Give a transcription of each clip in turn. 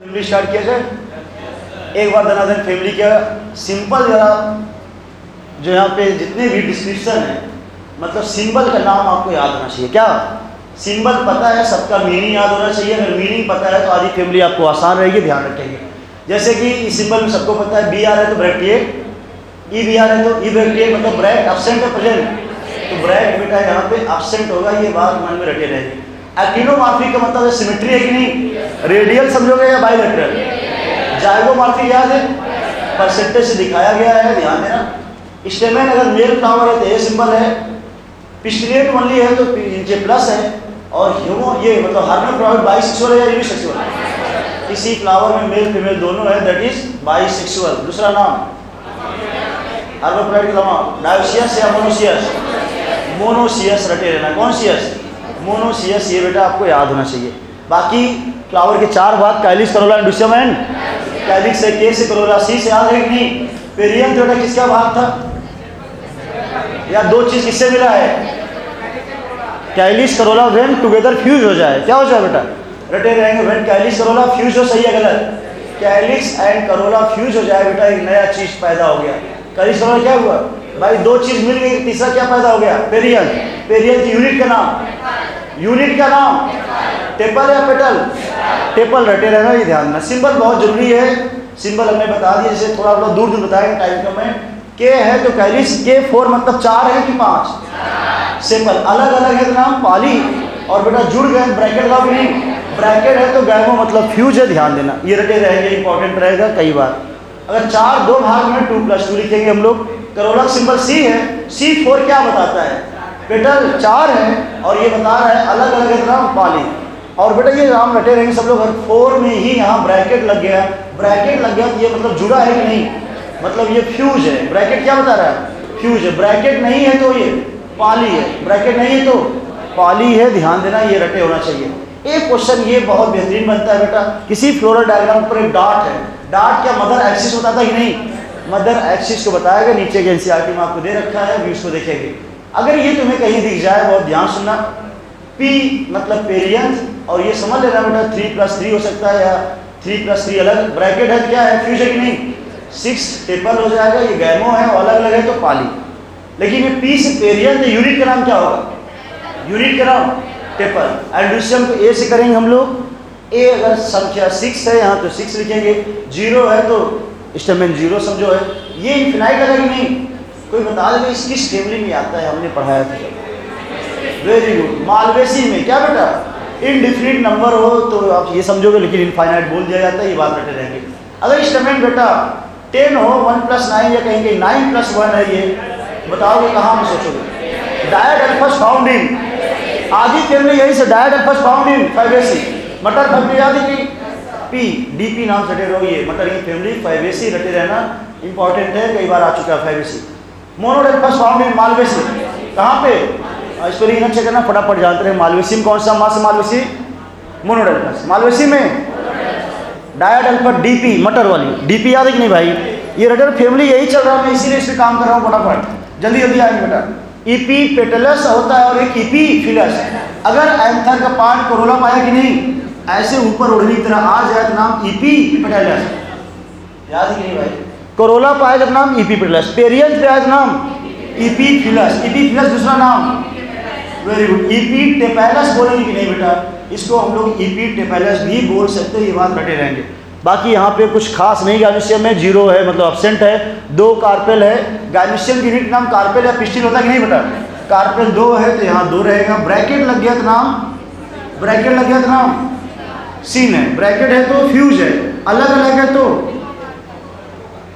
Family start किया जाए एक बार धनाधन फैमिली का सिंपल जरा जो यहाँ पे जितने भी डिस्क्रिप्शन है मतलब सिंबल का नाम आपको याद होना चाहिए। क्या? सिंबल पता है, सबका मीनिंग याद होना चाहिए। अगर मीनिंग पता है तो आधी फैमिली आपको आसान रहेगी, ध्यान रखेंगे। जैसे कि इस सिंबल में सबको पता है बी आर है तो ब्रैकेट ई बी आर है तो ई ब्रैकेट मतलब ब्रैक एबसेंट है प्रेजेंट तो ब्रैक बेटा यहाँ पे एबसेंट होगा, ये बात मन में रटे रहेगी। एक्टिनोमार्फी का मतलब है सिमेट्री है कि नहीं? रेडियल समझोगे या बाइलेटरल जाइगोमार्फी याद है? परसेंटेज से दिखाया गया है, ध्यान देना। स्टेमेन अगर मेल फ्लावर है तो ये सिंबल है। पिस्टिलियन ओनली है तो नीचे प्लस है। और ह्यूमो, ये मतलब हार्मोफ्लावर बाइसेक्सुअल है या यूनिसेक्सुअल किसी फ्लावर में मेल फीमेल दोनों है दैट इज़ बाइसेक्सुअल दूसरा नाम? हार्मोफ्लावर का डायोसियस या मोनोसियस मोनोसियस रटे रहना। कौन सियस मोनोसियस ये बेटा आपको याद होना चाहिए। बाकी फ्लावर के चार भाग calyx corolla androecium and calyx से के से करोला सी से याद है कि नहीं? पेरियम जो बेटा किसका भाग था? या दो चीज़ किससे मिला है? Calyx corolla when together fuse हो जाए। क्या हो जाए बेटा? रटे रहेंगे वेन कैलिस करोला फ्यूज हो, सही है, गलत? कैलिक्स एंड करोला फ्यूज हो जाए बेटा, एक नया चीज़ पैदा हो गया। कैलिस करोला क्या हुआ? भाई, दो चीज़ मिल गई, तीसरा क्या पैदा हो गया? पेरियन पेरियन की यूनिट का नाम। यूनिट का नाम। टेपल या पेटल? टेपल, रटे रहना ये ध्यान में। सिंबल बहुत ज़रूरी है। सिंबल हमने बता दिया, जैसे थोड़ा थोड़ा दूर दूर बताएँगे टाइम कम में। के है तो कैलिस के फोर मतलब चार है कि पाँच? सिंबल अलग अलग है तो नाम पाली। और बेटा जुड़ गए ब्रैकेट का भी नहीं? ब्रैकेट है तो गैमो मतलब फ्यूज है, ध्यान देना। ये रटे रहेंगे इंपॉर्टेंट रहेगा, कई बार। अगर चार, दो भाग में टू प्लस टू लिखेंगे हम लोग करोला सिंबल सी है सी फोर क्या बताता है? पेटल चार है और ये बता रहा है अलग अलग नाम पाली। और बेटा, ये नाम रटे रहेंगे सब लोग अगर फोर में ही यहाँ ब्रैकेट लग गया। ब्रैकेट लग गया तो ये मतलब जुड़ा है कि नहीं? मतलब ये फ्यूज है। ब्रैकेट क्या बता रहा है? फ्यूज है। ब्रैकेट नहीं है तो ये पाली है। ब्रैकेट नहीं है तो पाली है। ध्यान देना, ये रटे होना चाहिए। एक क्वेश्चन ये बहुत बेहतरीन बनता है बेटा। किसी फ्लोरल डायग्राम पर एक डाट है। डाट क्या मदर एक्सिस होता था कि नहीं? मदर एक्सिस को बताया गया, नीचे के एनसीईआरटी में आपको दे रखा है व्यूज़ को देखेंगे। अगर ये तुम्हें कहीं दिख जाए, बहुत ध्यान सुनना। पी मतलब पेरियंस और ये समझ लेना बेटा थ्री प्लस थ्री हो सकता है या थ्री प्लस थ्री अलग। ब्रैकेट है तो क्या है? फ्यूज है कि नहीं? सिक्स टेपल हो जाएगा, ये गैमो है, और अलग अलग है तो पाली लेकिन ये पी से पेरियन तो यूनिट का नाम क्या होगा? यूनिट का नाम टेपल एल्ड्यूसियम को ए से करेंगे हम लोग। ए अगर संख्या सिक्स है, यहाँ तो सिक्स लिखेंगे। ज़ीरो है तो स्टेमेन ज़ीरो समझो है। ये इन्फिनाइट अलग नहीं? कोई बता देगा इस किस फैमिली में आता है, हमने पढ़ाया था वेरी गुड मालवेसी में, क्या बेटा? इनडिफिनिट नंबर हो तो आप ये समझोगे, लेकिन इनफाइनाइट बोल दिया जाता है, ये बात रटे रहेंगे। अगर स्टेमेन बेटा टेन हो वन प्लस नाइन या कहेंगे नाइन प्लस वन है ये, बताओगे कहाँ में सोचोगे? डायट एल्फस फाउंड इन आदि फैमिली यही से डायट एल्फस फाउंड इन फाइवेसी मटर फैमिली याद है कि? पी डीपी नाम से रहो ये। मटर की फैमिली फाइवेसी रटे रहना इंपॉर्टेंट है, कई बार आ चुका है फाइवेसी मोनोडेल्फस फाउंड इन मालवेसी। कहाँ पे? इस पर इन करना, फटाफट जानते रहे मालवेसी में कौन सा मास मालवेसी? मोनोडेल्फस मालवेसी में? डायट अल्फ़ा डीपी मटर वाली। डीपी याद है कि नहीं भाई? ये रटर फैमिली यही चल रहा है, मैं इसीलिए इस पर काम कर रहा हूँ फटाफट। जल्दी जल्दी आएँगे बेटा। ईपी पेटलस होता है और एक ईपी फिलस अगर एंथर का पार्ट कोरोला पाया कि नहीं? ऐसे ऊपर उड़ने की तरह आ जाए तो नाम ईपी पेटलस याद है नहीं भाई। कोरोला पाया जब नाम ईपी पेटलस पेरियन पे आया नाम ईपी फिलस ईपी फिलस दूसरा नाम। वेरी गुड ईपी टेपेलस बोलेंगे कि नहीं बेटा? इसको हम लोग ईपी टेपेलस भी बोल सकते हैं, ये बात रटे रहेंगे। बाकी यहाँ पे कुछ खास नहीं गाइनिशियम में ज़ीरो है मतलब अपसेंट है। दो कार्पेल है। गाइनिशियम की यूनिट नाम कार्पेल या पिस्टिल होता है कि नहीं बेटा? कार्पेल दो है तो यहाँ दो रहेगा। ब्रैकेट लग गया तो नाम? ब्रैकेट लग गया तो नाम? सीन है। ब्रैकेट है तो फ्यूज है। अलग अलग है तो।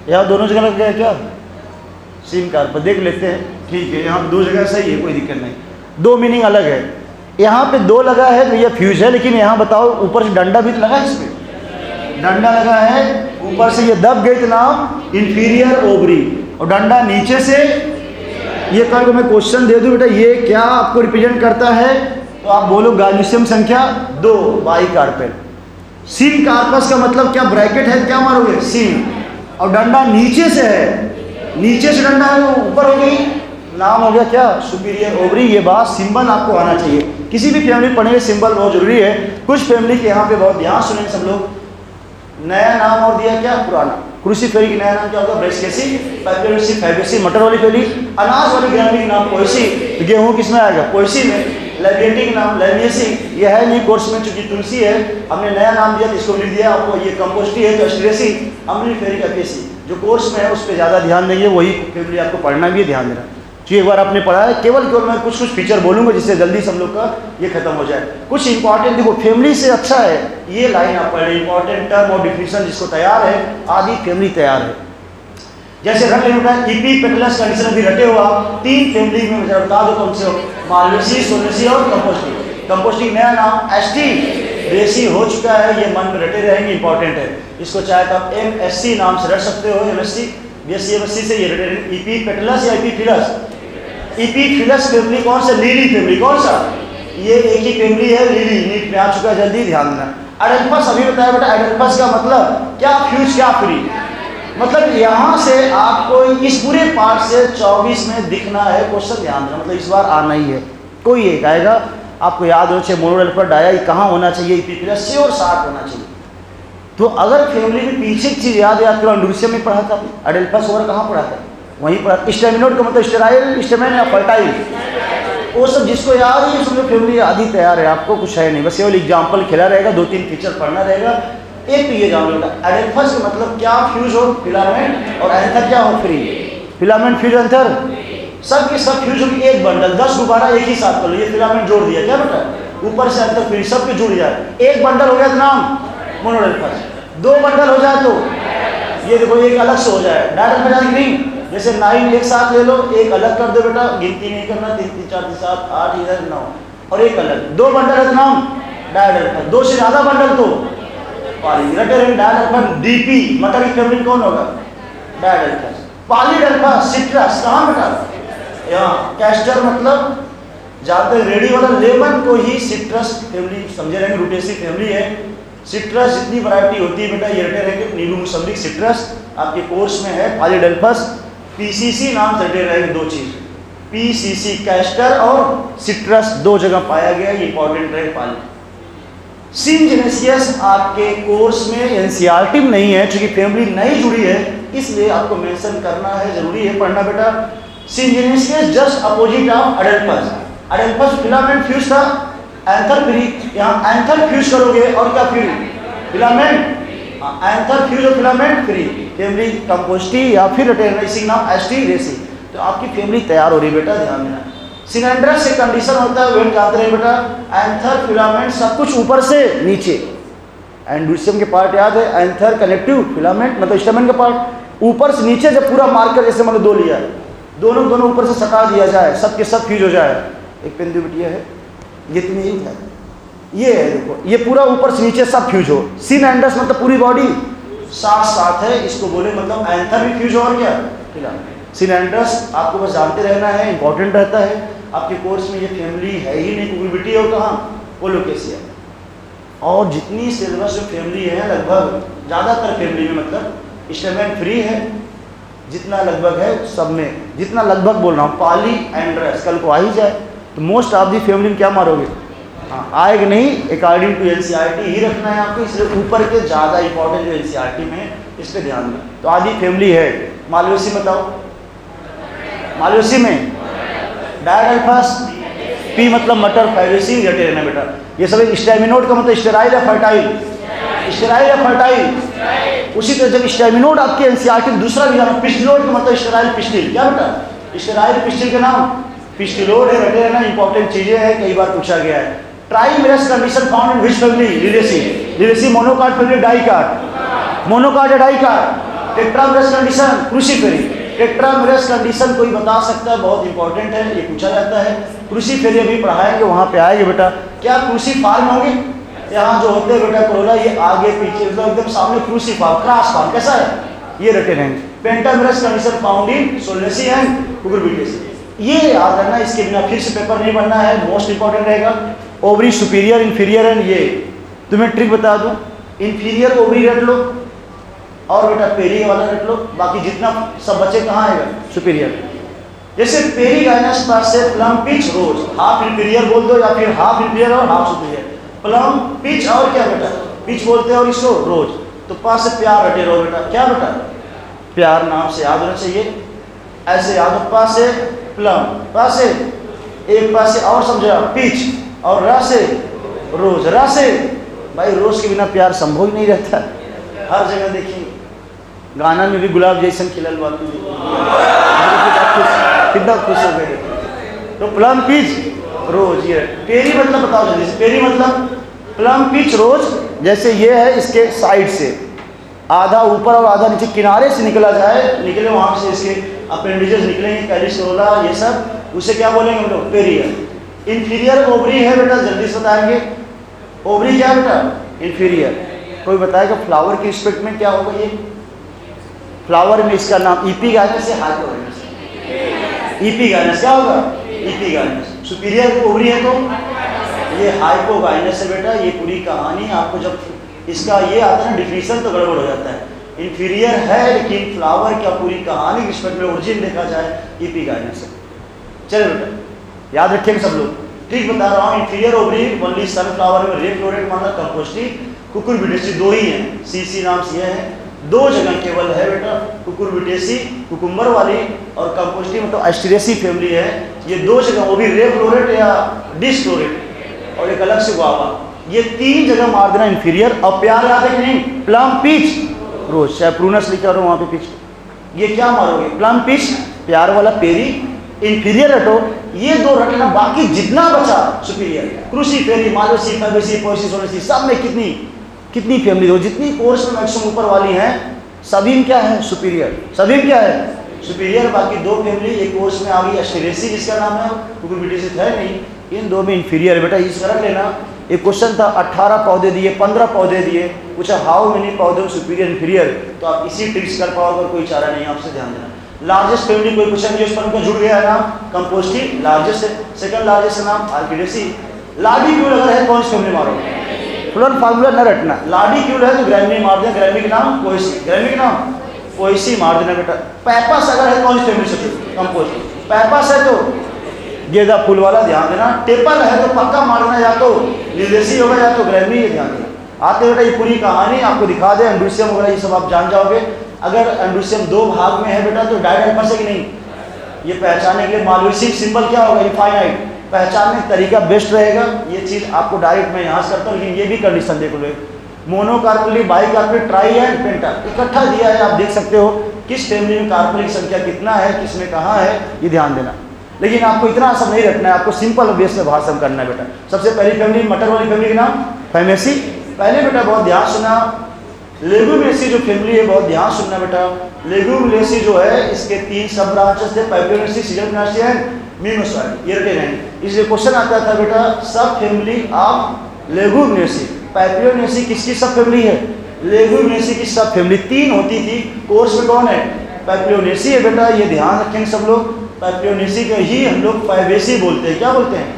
यहाँ दोनों जगह लग गया क्या? सीन कार्पेल देख लेते हैं। ठीक है यहाँ दो जगह सही है कोई दिक्कत नहीं। दो मीनिंग अलग है। यहाँ पे दो लगा है तो ये फ्यूज है लेकिन यहाँ बताओ ऊपर से डंडा भी तो लगा है इसमें? डंडा लगा है ऊपर से ये दब गए तो नाम इंफीरियर ओबरी और डंडा नीचे से ये कल को मैं क्वेश्चन दे दूँ बेटा ये क्या आपको रिप्रेजेंट करता है? तो आप बोलो गार्निशियम संख्या दो, बाई कार्पेट सीन कार्पस का मतलब क्या ब्रैकेट है, क्या मारोगे? सीन। और डंडा नीचे से है। नीचे से डंडा है, वो ऊपर हो गई। नाम हो गया क्या? Superior ovary. ये बात सिंबल आपको आना चाहिए। किसी भी फैमिली पढ़ने सिंबल बहुत ज़रूरी है। कुछ फैमिली के यहाँ पे बहुत ध्यान सुनेंगे सब लोग। नया नाम और दिया क्या? पुराना। क्रूसीफेरी का नया नाम क्या होगा? ब्रेस्केसी पैपेरोसी फैबेसी मटर वाली फेरी अनाज वाली ग्रामी का नाम पोएसी तो गेहूँ किसमें आएगा? पोएसी में। लाइब्रेटी का नाम लाइब्रेसी ये है नहीं कोर्स में चूँकि तुलसी है, हमने नया नाम दिया तो इसको लिख दिया, आपको ये कंपोस्टी है तो स्ट्रेसी अमली फेरी का केसी जो कोर्स में है उस पर ज़्यादा ध्यान देंगे, वही फैमिली आपको पढ़ना भी है, ध्यान देना। जो एक बार आपने पढ़ा है, केवल केवल मैं कुछ कुछ फीचर बोलूँगा जिससे जल्दी से हम लोग का ये खत्म हो जाए। कुछ इंपॉर्टेंट देखो फैमिली से अच्छा है, ये लाइन आप पढ़ इंपॉर्टेंट टर्म और डिफिनेशन जिसको तैयार है आदि फैमिली तैयार है। जैसे रट लेना ईपी पेटलस कंडीशन भी रटे हुआ, तीन फैमिली में बता दो कम से मालवेसी सोलेसी और कंपोस्टिंग कंपोस्टिंग नया नाम एस टी रेसी हो चुका है, ये मन में रटे रहेंगे इंपॉर्टेंट है। इसको चाहे तो आप एम एस सी नाम से रट सकते हो M S C B S C M S C से ये रटे रहेंगे। ईपी पेटलस या ईपी फिलस इपीफिलस फैमिली कौन सा? लीली फैमिली कौन सा? ये एक ही फैमिली है लीली नीट में आ चुका है, जल्दी ध्यान देना। एडेल्पस अभी बताया बेटा एडेल्पस का मतलब क्या? फ्यूज क्या फ्री मतलब यहाँ से आपको इस पूरे पार्ट से 24 में दिखना है, क्वेश्चन ध्यान देना मतलब इस बार आना ही है। कोई एक आएगा, आपको याद हो चाहे मोनोडेल्फर डाया कहाँ होना चाहिए से और साठ होना चाहिए। तो अगर फैमिली में पीछे चीज़ याद याद करो अंडूसियम में पढ़ा था एडेल्पस और कहाँ पढ़ा था? वहीं पर स्टेमिनोड का मतलब स्टेराइल स्टेमिन या फर्टाइल वो सब जिसको याद है उसमें फैमिली आदि तैयार है, आपको कुछ है नहीं। बस केवल एग्ज़ाम्पल खिला रहेगा दो तीन फीचर पढ़ना रहेगा। एक तो बेटा एडेल्फस का मतलब क्या फ्यूज हो फिलामेंट और एंथर क्या हो फ्री फिलामेंट फ्यूज एंथर सब के सब फ्यूज होगी एक बंडल दस गुब्बारा एक ही साथ कर लो, ये फिलामेंट जोड़ दिया, क्या बेटा? ऊपर से एंथर फ्री सब के जुड़ जाए। एक बंडल हो गया तो नाम? मोनोडेल्फस दो बंडल हो जाए तो? ये देखो, एक अलग से हो जाए। डायरेक्ट में जाएगी नहीं, जैसे नाइन एक साथ ले लो, एक अलग कर दो बेटा, गिनती नहीं करना, तीन तीन, चार, तीन, सात, आठ, इधर नौ, और एक अलग। दो बंडल है नाम? डायडल्फा दो से ज़्यादा बंडल तो? कौन होगा? यहाँ, कैस्टर मतलब रेडी वाला लेमन को ही सिट्रस फैमिली समझे रहेंगे रूटेसी फैमिली है। सिट्रस जितनी वैरायटी होती है बेटा, ये रहेंगे नीलू मुसम्बिक सिट्रस। आपके कोर्स में है पीसीसी नाम से रटे रहेंगे दो चीज़। पीसीसी कैस्टर और सिट्रस, दो जगह पाया गया ये इंपॉर्टेंट रहे पाली। सिंजेनेसियस आपके कोर्स में एनसीईआरटी में नहीं है क्योंकि फैमिली नहीं जुड़ी है, इसलिए आपको मेंशन करना है, ज़रूरी है पढ़ना बेटा। Syngenesious just opposite of adelphous adelphous filament fuse था एंथर फ्री, यहाँ एंथर फ्यूज करोगे और क्या फ्री? फिलामेंट एंथर फ्यूज और फिलामेंट फ्री। फैमिली कंपोस्टी या फिर रेसिंग नाम एस्टी रेसिंग तो आपकी फैमिली तैयार हो रही बेटा, ध्यान देना। सिलेंडर से कंडीशन होता है, वेट बेटा। एंथर फिलामेंट सब कुछ ऊपर से नीचे। एंडूसियम के पार्ट याद है? एंथर कनेक्टिव फिलामेंट मतलब स्टमन का पार्ट ऊपर से नीचे जब पूरा मार्कर जैसे मतलब दो लिया दोनों दोनों ऊपर से सटा दिया जाए सब के सब फ्यूज हो जाए। एक पेंदू बिटिया है। ये तुम्हें यही था ये है देखो, ये पूरा ऊपर से नीचे सब फ्यूज हो। सीन एंडस मतलब पूरी बॉडी साथ साथ है, इसको बोले मतलब एंथर भी फ्यूज हो और क्या? फिलामेंट सिलेंडर्स आपको बस जानते रहना है इंपॉर्टेंट रहता है। आपके कोर्स में ये फैमिली है ही नहीं कुबिलिटी और कहाँ? कोलोकेसिया और जितनी सिलेबस जो फैमिली है, लगभग ज़्यादातर फैमिली में मतलब स्टेमेंट फ्री है। जितना लगभग है, सब में। जितना लगभग बोल रहा हूँ, पाली एंड्रेस कल को आ ही जाए। तो मोस्ट ऑफ़ दी फैमिली में क्या मारोगे? हाँ आएगा नहीं? अकॉर्डिंग टू एन ही रखना है आपको, इसलिए ऊपर के ज़्यादा इंपॉर्टेंट जो एन में इस पर ध्यान दें। तो आदि फैमिली है। मालवेसी बताओ। मालवेसी में? डायडल्फस पी मतलब मटर फाइवेसी रटे रहना बेटा। ये सब एक स्टेमिनोड का मतलब स्टेराइल या फर्टाइल। स्टेराइल या फर्टाइल। उसी तरह जब स्टेमिनोड आपके एनसीईआरटी में दूसरा भी पिस्टिलोड का मतलब स्टेराइल पिस्टिल। क्या बेटा? स्टेराइल पिस्टिल का नाम। पिस्टिलोड है रटे रहना इंपॉर्टेंट चीज़ें हैं, कई बार पूछा गया है। Trimerous condition found in which family liliaceae liliaceae monocot family dicot monocot या dicot tetramerous condition Cruciferae tetramerous condition कोई बता सकता है? बहुत इंपॉर्टेंट है, ये पूछा जाता है। क्रूसीफेरी अभी पढ़ाएँगे, वहाँ पे आएँगे बेटा। क्या क्रूसी फार्म होंगे? यहाँ जो होते हैं बेटा कोरोला ये आगे, पीछे मतलब एकदम सामने क्रूसी फार्म क्रॉस फार्म कैसा है? ये रटे रहेंगे। Pentamerous condition found in Solanaceae and Cucurbitaceae ये याद रखना, इसके बिना फिर से पेपर नहीं बनना है मोस्ट इंपॉर्टेंट रहेगा। ओवरी सुपीरियर इंफीरियर एंड ये। तुम्हें ट्रिक बता दूँ इंफीरियर ओवरी रट लो। और बेटा पेरी वाला रट लो, बाकी जितना सब बच्चे कहाँ आएगा? सुपीरियर जैसे पेरी गाइनस पर से plum peach rose half inferior बोल दो या फिर हाफ़ इंफीरियर और हाफ़ सुपीरियर प्लम पिच और क्या बेटा? पिच बोलते हैं और इसको रोज तो पा से प्यार रटे रहो बेटा। क्या बेटा? प्यार नाम से याद होना चाहिए। ऐसे याद हो पा से प्लम पास से एक पा से और समझा। पिच और रा से रोज रा से। भाई रोज के बिना प्यार संभव ही नहीं रहता। हर जगह देखिए। गाना में भी गुलाब जैसन खिलल बात कितना खुश हो गए। तो प्लम पीच रोज ये, पेरी मतलब बताओ जल्दी से, पेरी मतलब? प्लम पिच रोज, जैसे ये है इसके साइड से। आधा ऊपर और आधा नीचे किनारे से निकला जाए, निकले वहाँ से इसके अपेंडिजेस निकलेंगे कैलिसोला ये सब, उसे क्या बोलेंगे हम लोग? पेरियर इन्फीरियर ओवरी है बेटा, जल्दी से बताएँगे। ओवरी क्या बेटा? इन्फीरियर कोई बताएगा फ्लावर के स्पेक्ट में क्या होगा ये? फ्लावर में इसका नाम ईपी गाइनस से हाइपोगाइनस ईपी गाइनस क्या होगा? ईपी गाइनस सुपीरियर ओवरी है तो? ये हाइपोगाइनस है बेटा, ये पूरी कहानी आपको जब इसका ये आता है डिफिनीशन तो गड़बड़ हो जाता है। इन्फीरियर है, लेकिन फ्लावर क्या पूरी कहानी के रिस्पेक्ट में ओरिजिन देखा जाए ईपीगाइनस है चलो बेटा, याद रखिएगा सब लोग। ठीक बता रहा हूँ इन्फीरियर ओवरी ओनली सनफ्लावर में रेड क्लोरेट माना कंपोस्टी कुकुर दो ही हैं। सी सी नाम से है। दो जगह केवल है बेटा, कुकुर बिटेसी कुकुम्बर वाली और कंपोस्टी मतलब एस्ट्रेसी फैमिली है। ये दो जगह, वो भी रेड क्लोरेट या डिस्क्लोरेट और एक अलग से गुआवा ये तीन जगह मार देना इन्फीरियर और प्यार याद है कि नहीं? प्लम पीच रोज चाहे प्रूनस लिखा रहो वहाँ पे पीच ये क्या मारोगे? प्लम पीच प्यार वाला पेरी इन्फीरियर रटो। ये दो रटना बाकी जितना बचा सुपीरियर क्रूसी फेरी मालोसी सब में कितनी? कितनी फैमिली हो जितनी में मैक्सिमम ऊपर वाली हैं, सभी में क्या है? सुपीरियर सभी में क्या है? सुपीरियर बाकी दो फैमिली एक कोर्स में आ गई एस्टेरेसी जिसका नाम है, क्योंकि ब्रिटिश है नहीं। इन दो में इन्फीरियर है। बेटा, इस रख लेना। एक क्वेश्चन था 18 पौधे दिए 15 पौधे दिए। पूछा हाउ मेनी पौधे सुपीरियर इन्फीरियर तो आप इसी ट्रिक्स कर पाओगे कोई चारा नहीं आपसे ध्यान देना। लार्जेस्ट फैमिली कोई क्वेश्चन जो पर उनका जुड़ गया है नाम। कंपोस्टी लार्जेस्ट सेकंड लार्जेस्ट नाम आर्किडेसी लाडी क्यों अगर है? कौन सी फैमिली मारो फ्लोरल फार्मूला न रटना। लाडी क्यों है तो ग्रैमी मार देना ग्रैमी के नाम पोएसी ग्रैमी के नाम पोएसी मार देना बेटा। पैपास अगर है, कौन सी फैमिली से कंपोस्ट पैपास है तो गेंदा फूल वाला, ध्यान देना। टेपल है तो पक्का मारना या तो निर्देशी होगा, या तो ग्रैमी ये ध्यान देना। आते बेटा, ये पूरी कहानी आपको दिखा दे। एंड्रूसियम वगैरह, ये सब आप जान जाओगे। अगर एंड्रूसियम दो भाग में है बेटा तो एल्फा से कि नहीं? ये पहचानने के लिए मालवेसिक सिंबल क्या होगा? इनफाइनाइट पहचानने का तरीका बेस्ट रहेगा। ये चीज़ आपको डायरेक्ट मैं यहाँ से करता हूँ, लेकिन ये भी कंडीशन देख लो monocarbonic bicarbonate tri and penta इकट्ठा दिया है, आप देख सकते हो किस फैमिली में कार्बोनिक संख्या कितना है किसमें कहाँ है, ये ध्यान देना। लेकिन आपको इतना सब नहीं रखना है, आपको सिंपल बेस में भाषण करना है बेटा। सबसे पहली फैमिली मटर वाली फैमिली का नाम फैमेसी पहले बेटा बहुत ध्यान सुना लेगुमिनेसी जो फैमिली है, बहुत ध्यान सुनना बेटा। लेगुमिनेसी जो है, इसके तीन सब ब्रांचेस थे पैपियोनेसी सीजननासी एंड मीनोसाइड ये रटे इसलिए क्वेश्चन आता था बेटा, सब फैमिली ऑफ़ लेगुमिनेसी पैपियोनेसी किसकी सब फैमिली है? लेगुमिनेसी की सब फैमिली तीन होती थी। कोर्स में कौन है? पैपियोनेसी है बेटा, ये ध्यान रखेंगे सब लोग। पैपियोनेसी के ही हम लोग पैवेसी बोलते हैं। क्या बोलते हैं?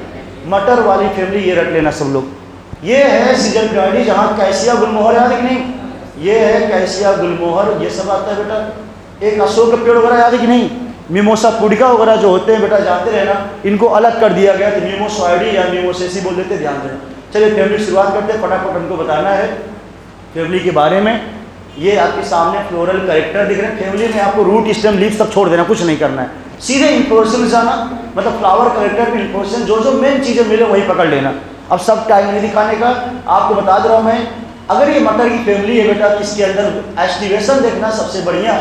मटर वाली फैमिली ये रख लेना सब लोग। ये है सीज़न प्लाइडी जहाँ कैसिया गुलमोहर है कि नहीं? ये है कैसिया, गुलमोहर, ये सब आता है बेटा। एक अशोक का पेड़ वगैरह याद है कि नहीं? मिमोसा पुडिका वगैरह जो होते हैं बेटा जानते रहना, इनको अलग कर दिया गया तो मिमोसॉइडी या मिमोसेसी बोल देते, ध्यान देना चलिए फैमिली शुरुआत करते हैं, फटाफट हमको बताना है फैमिली के बारे में। ये आपके सामने फ्लोरल करेक्टर दिख रहे हैं। फैमिली में आपको रूट स्टेम लीफ सब छोड़ देना, कुछ नहीं करना है। सीधे इन्फोर्सन जाना मतलब फ्लावर करेक्टर में इन्फोर्सन जो जो मेन चीज़ें मिले, वही पकड़ लेना। अब सब टाइम नहीं दिखाने का, आपको बता दे रहा हूँ मैं अगर ये मटर की फैमिली है बेटा तो इसके अंदर एस्टिवेशन देखना सबसे बढ़िया।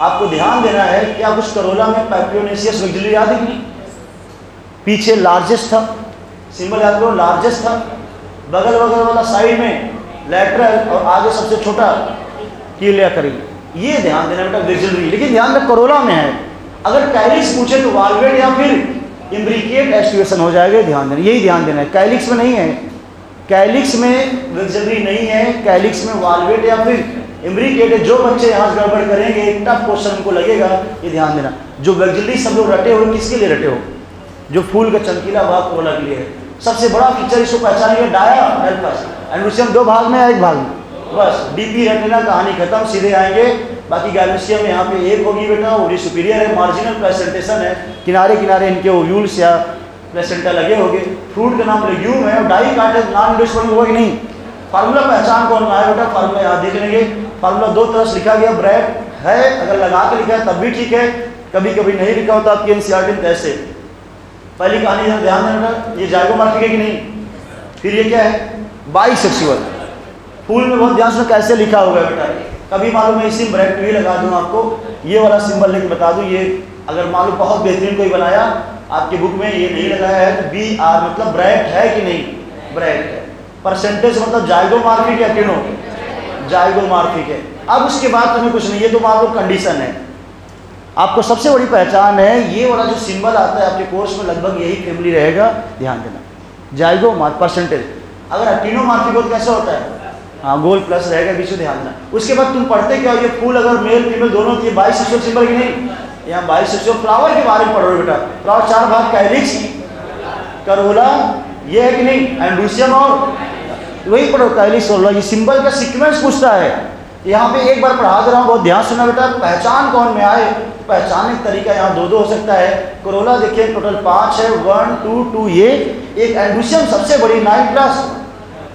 आपको ध्यान देना है कि आप उस करोला में पैप्रियोनेसियस विजिली याद है पीछे लार्जेस्ट था। सिंबल याद करो लार्जेस्ट था। बगल बगल वाला साइड में लेटरल और आगे सबसे छोटा किलिया करेंगे ये ध्यान देना बेटा विजिलरी लेकिन ध्यान रख करोला में है। अगर कैलिक्स पूछे तो वालवेट या फिर इम्ब्रिकेट एस्टिवेशन हो जाएगा ध्यान देना। यही ध्यान देना है। कैलिक्स में नहीं है। कैलिक्स में विजिलरी नहीं है, कैलिक्स में वालवेट या फिर इम्ब्रिकेट है, जो बच्चे यहाँ गड़बड़ करेंगे टफ क्वेश्चन उनको लगेगा, ये ध्यान देना। जो वेजिलरी सब लोग रटे हो, किसके लिए रटे हो? जो फूल का चमकीला भाग कोला के लिए है। सबसे बड़ा फीचर इसको पहचानिए डाया एल्फस एंड दो भाग में एक भाग में। बस डीपी रेटिना कहानी खत्म, सीधे आएँगे। बाकी गैल्सियम यहाँ पे एक होगी बेटा, वो सुपीरियर है मार्जिनल प्रेजेंटेशन है। किनारे किनारे इनके ओव्यूल्स या प्लेसेंटा लगे होंगे। फ्रूट का नाम लेग्यूम है, और डाई काटे नॉन इंडस्ट्रियल हुआ कि नहीं? फार्मूला पहचान कौन आया बेटा? फार्मूला यहाँ देख लेंगे फार्मूला दो तरह से लिखा गया ब्रैक है, अगर लगा के लिखा है, तब भी ठीक है। कभी कभी नहीं लिखा होता, आपकी एनसीआरटी में कैसे? पहली कहानी ध्यान देना ये जाइगोमार्फिक है कि नहीं? फिर ये क्या है? बाई सेक्सुअल फूल में बहुत ध्यान से कैसे लिखा होगा बेटा? कभी मालूम मैं इसी ब्रैक भी लगा दूँ आपको। ये वाला सिंबल लेके बता दूँ, ये अगर मालूम, बहुत बेहतरीन कोई बनाया। आपके बुक में ये नहीं लगाया है तो बी आर मतलब ब्रैक है कि नहीं? ब्रैक है। परसेंटेज मतलब जाइगोमार्फिक है किनो जाइगोमार्फिक है। अब उसके बाद तुम्हें कुछ नहीं, ये तो मान लो कंडीशन है। आपको सबसे बड़ी पहचान है, ये वाला जो सिंबल आता है आपके कोर्स में, लगभग यही फैमिली रहेगा, ध्यान देना। जाइगो परसेंटेज अगर अटीनो मार्फिक हो तो कैसा होता है? हाँ गोल प्लस रहेगा, बीच में ध्यान देना। उसके बाद तुम पढ़ते क्या हो, ये फूल अगर मेल फीमेल दोनों की बाईस सिंबल की नहीं? यहाँ बाईस सेक्सुअल फ्लावर के बारे में पढ़ बेटा। फ्लावर चार भाग कैलिक्स करोला, ये है कि नहीं? एंडूसियम और वही पढ़ो कैलिक्स और ये सिंबल का सीक्वेंस पूछता है। यहाँ पे एक बार पढ़ा दे रहा हूँ, बहुत ध्यान सुना बेटा। पहचान कौन में आए? पहचानने का तरीका यहाँ दो दो हो सकता है। कोरोला देखिए टोटल पाँच है। वन टू टू ये एक एंडूसियम सबसे बड़ी नाइन प्लस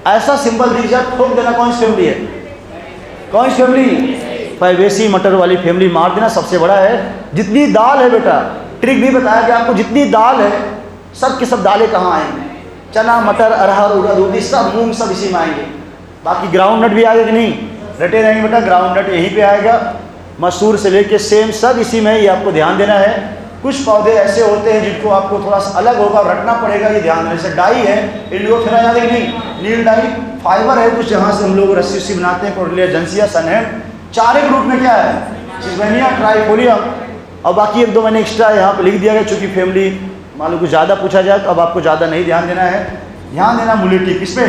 ऐसा सिंबल दी जाए ठोक देना कौन सी फैमिली है? कौन सी फैमिली फैवेसी मटर वाली फैमिली मार देना सबसे बड़ा है। जितनी दाल है बेटा ट्रिक भी बताया कि आपको, जितनी दाल है, सब की सब दालें कहाँ आएँगे चना, मटर अरहर उड़द उर्दी सब मूंग, सब इसी में आएँगे। बाकी ग्राउंड नट भी आएगा कि नहीं? रटे रहेंगे बेटा ग्राउंड नट यहीं पे आएगा। मसूर से लेके सेम सब इसी में, ये आपको ध्यान देना है। कुछ पौधे ऐसे होते हैं जिनको आपको थोड़ा सा अलग होगा, रटना पड़ेगा, ये ध्यान देने। से डाई है इंडियो फिर है नहीं? नील डाई, फाइबर है कुछ, जहाँ से हम लोग रस्सी उस्सी बनाते हैं कोटलिया जंसिया सनहैम चार एक ग्रुप में क्या है? सिजमेनिया ट्राइफोलियम और बाकी एक दो मैंने एक्स्ट्रा यहाँ पे लिख दिया गया, चूँकि फैमिली मान लो कुछ ज़्यादा पूछा जाए तो अब आपको ज़्यादा नहीं ध्यान देना है। ध्यान देना मुलेटी किस पे?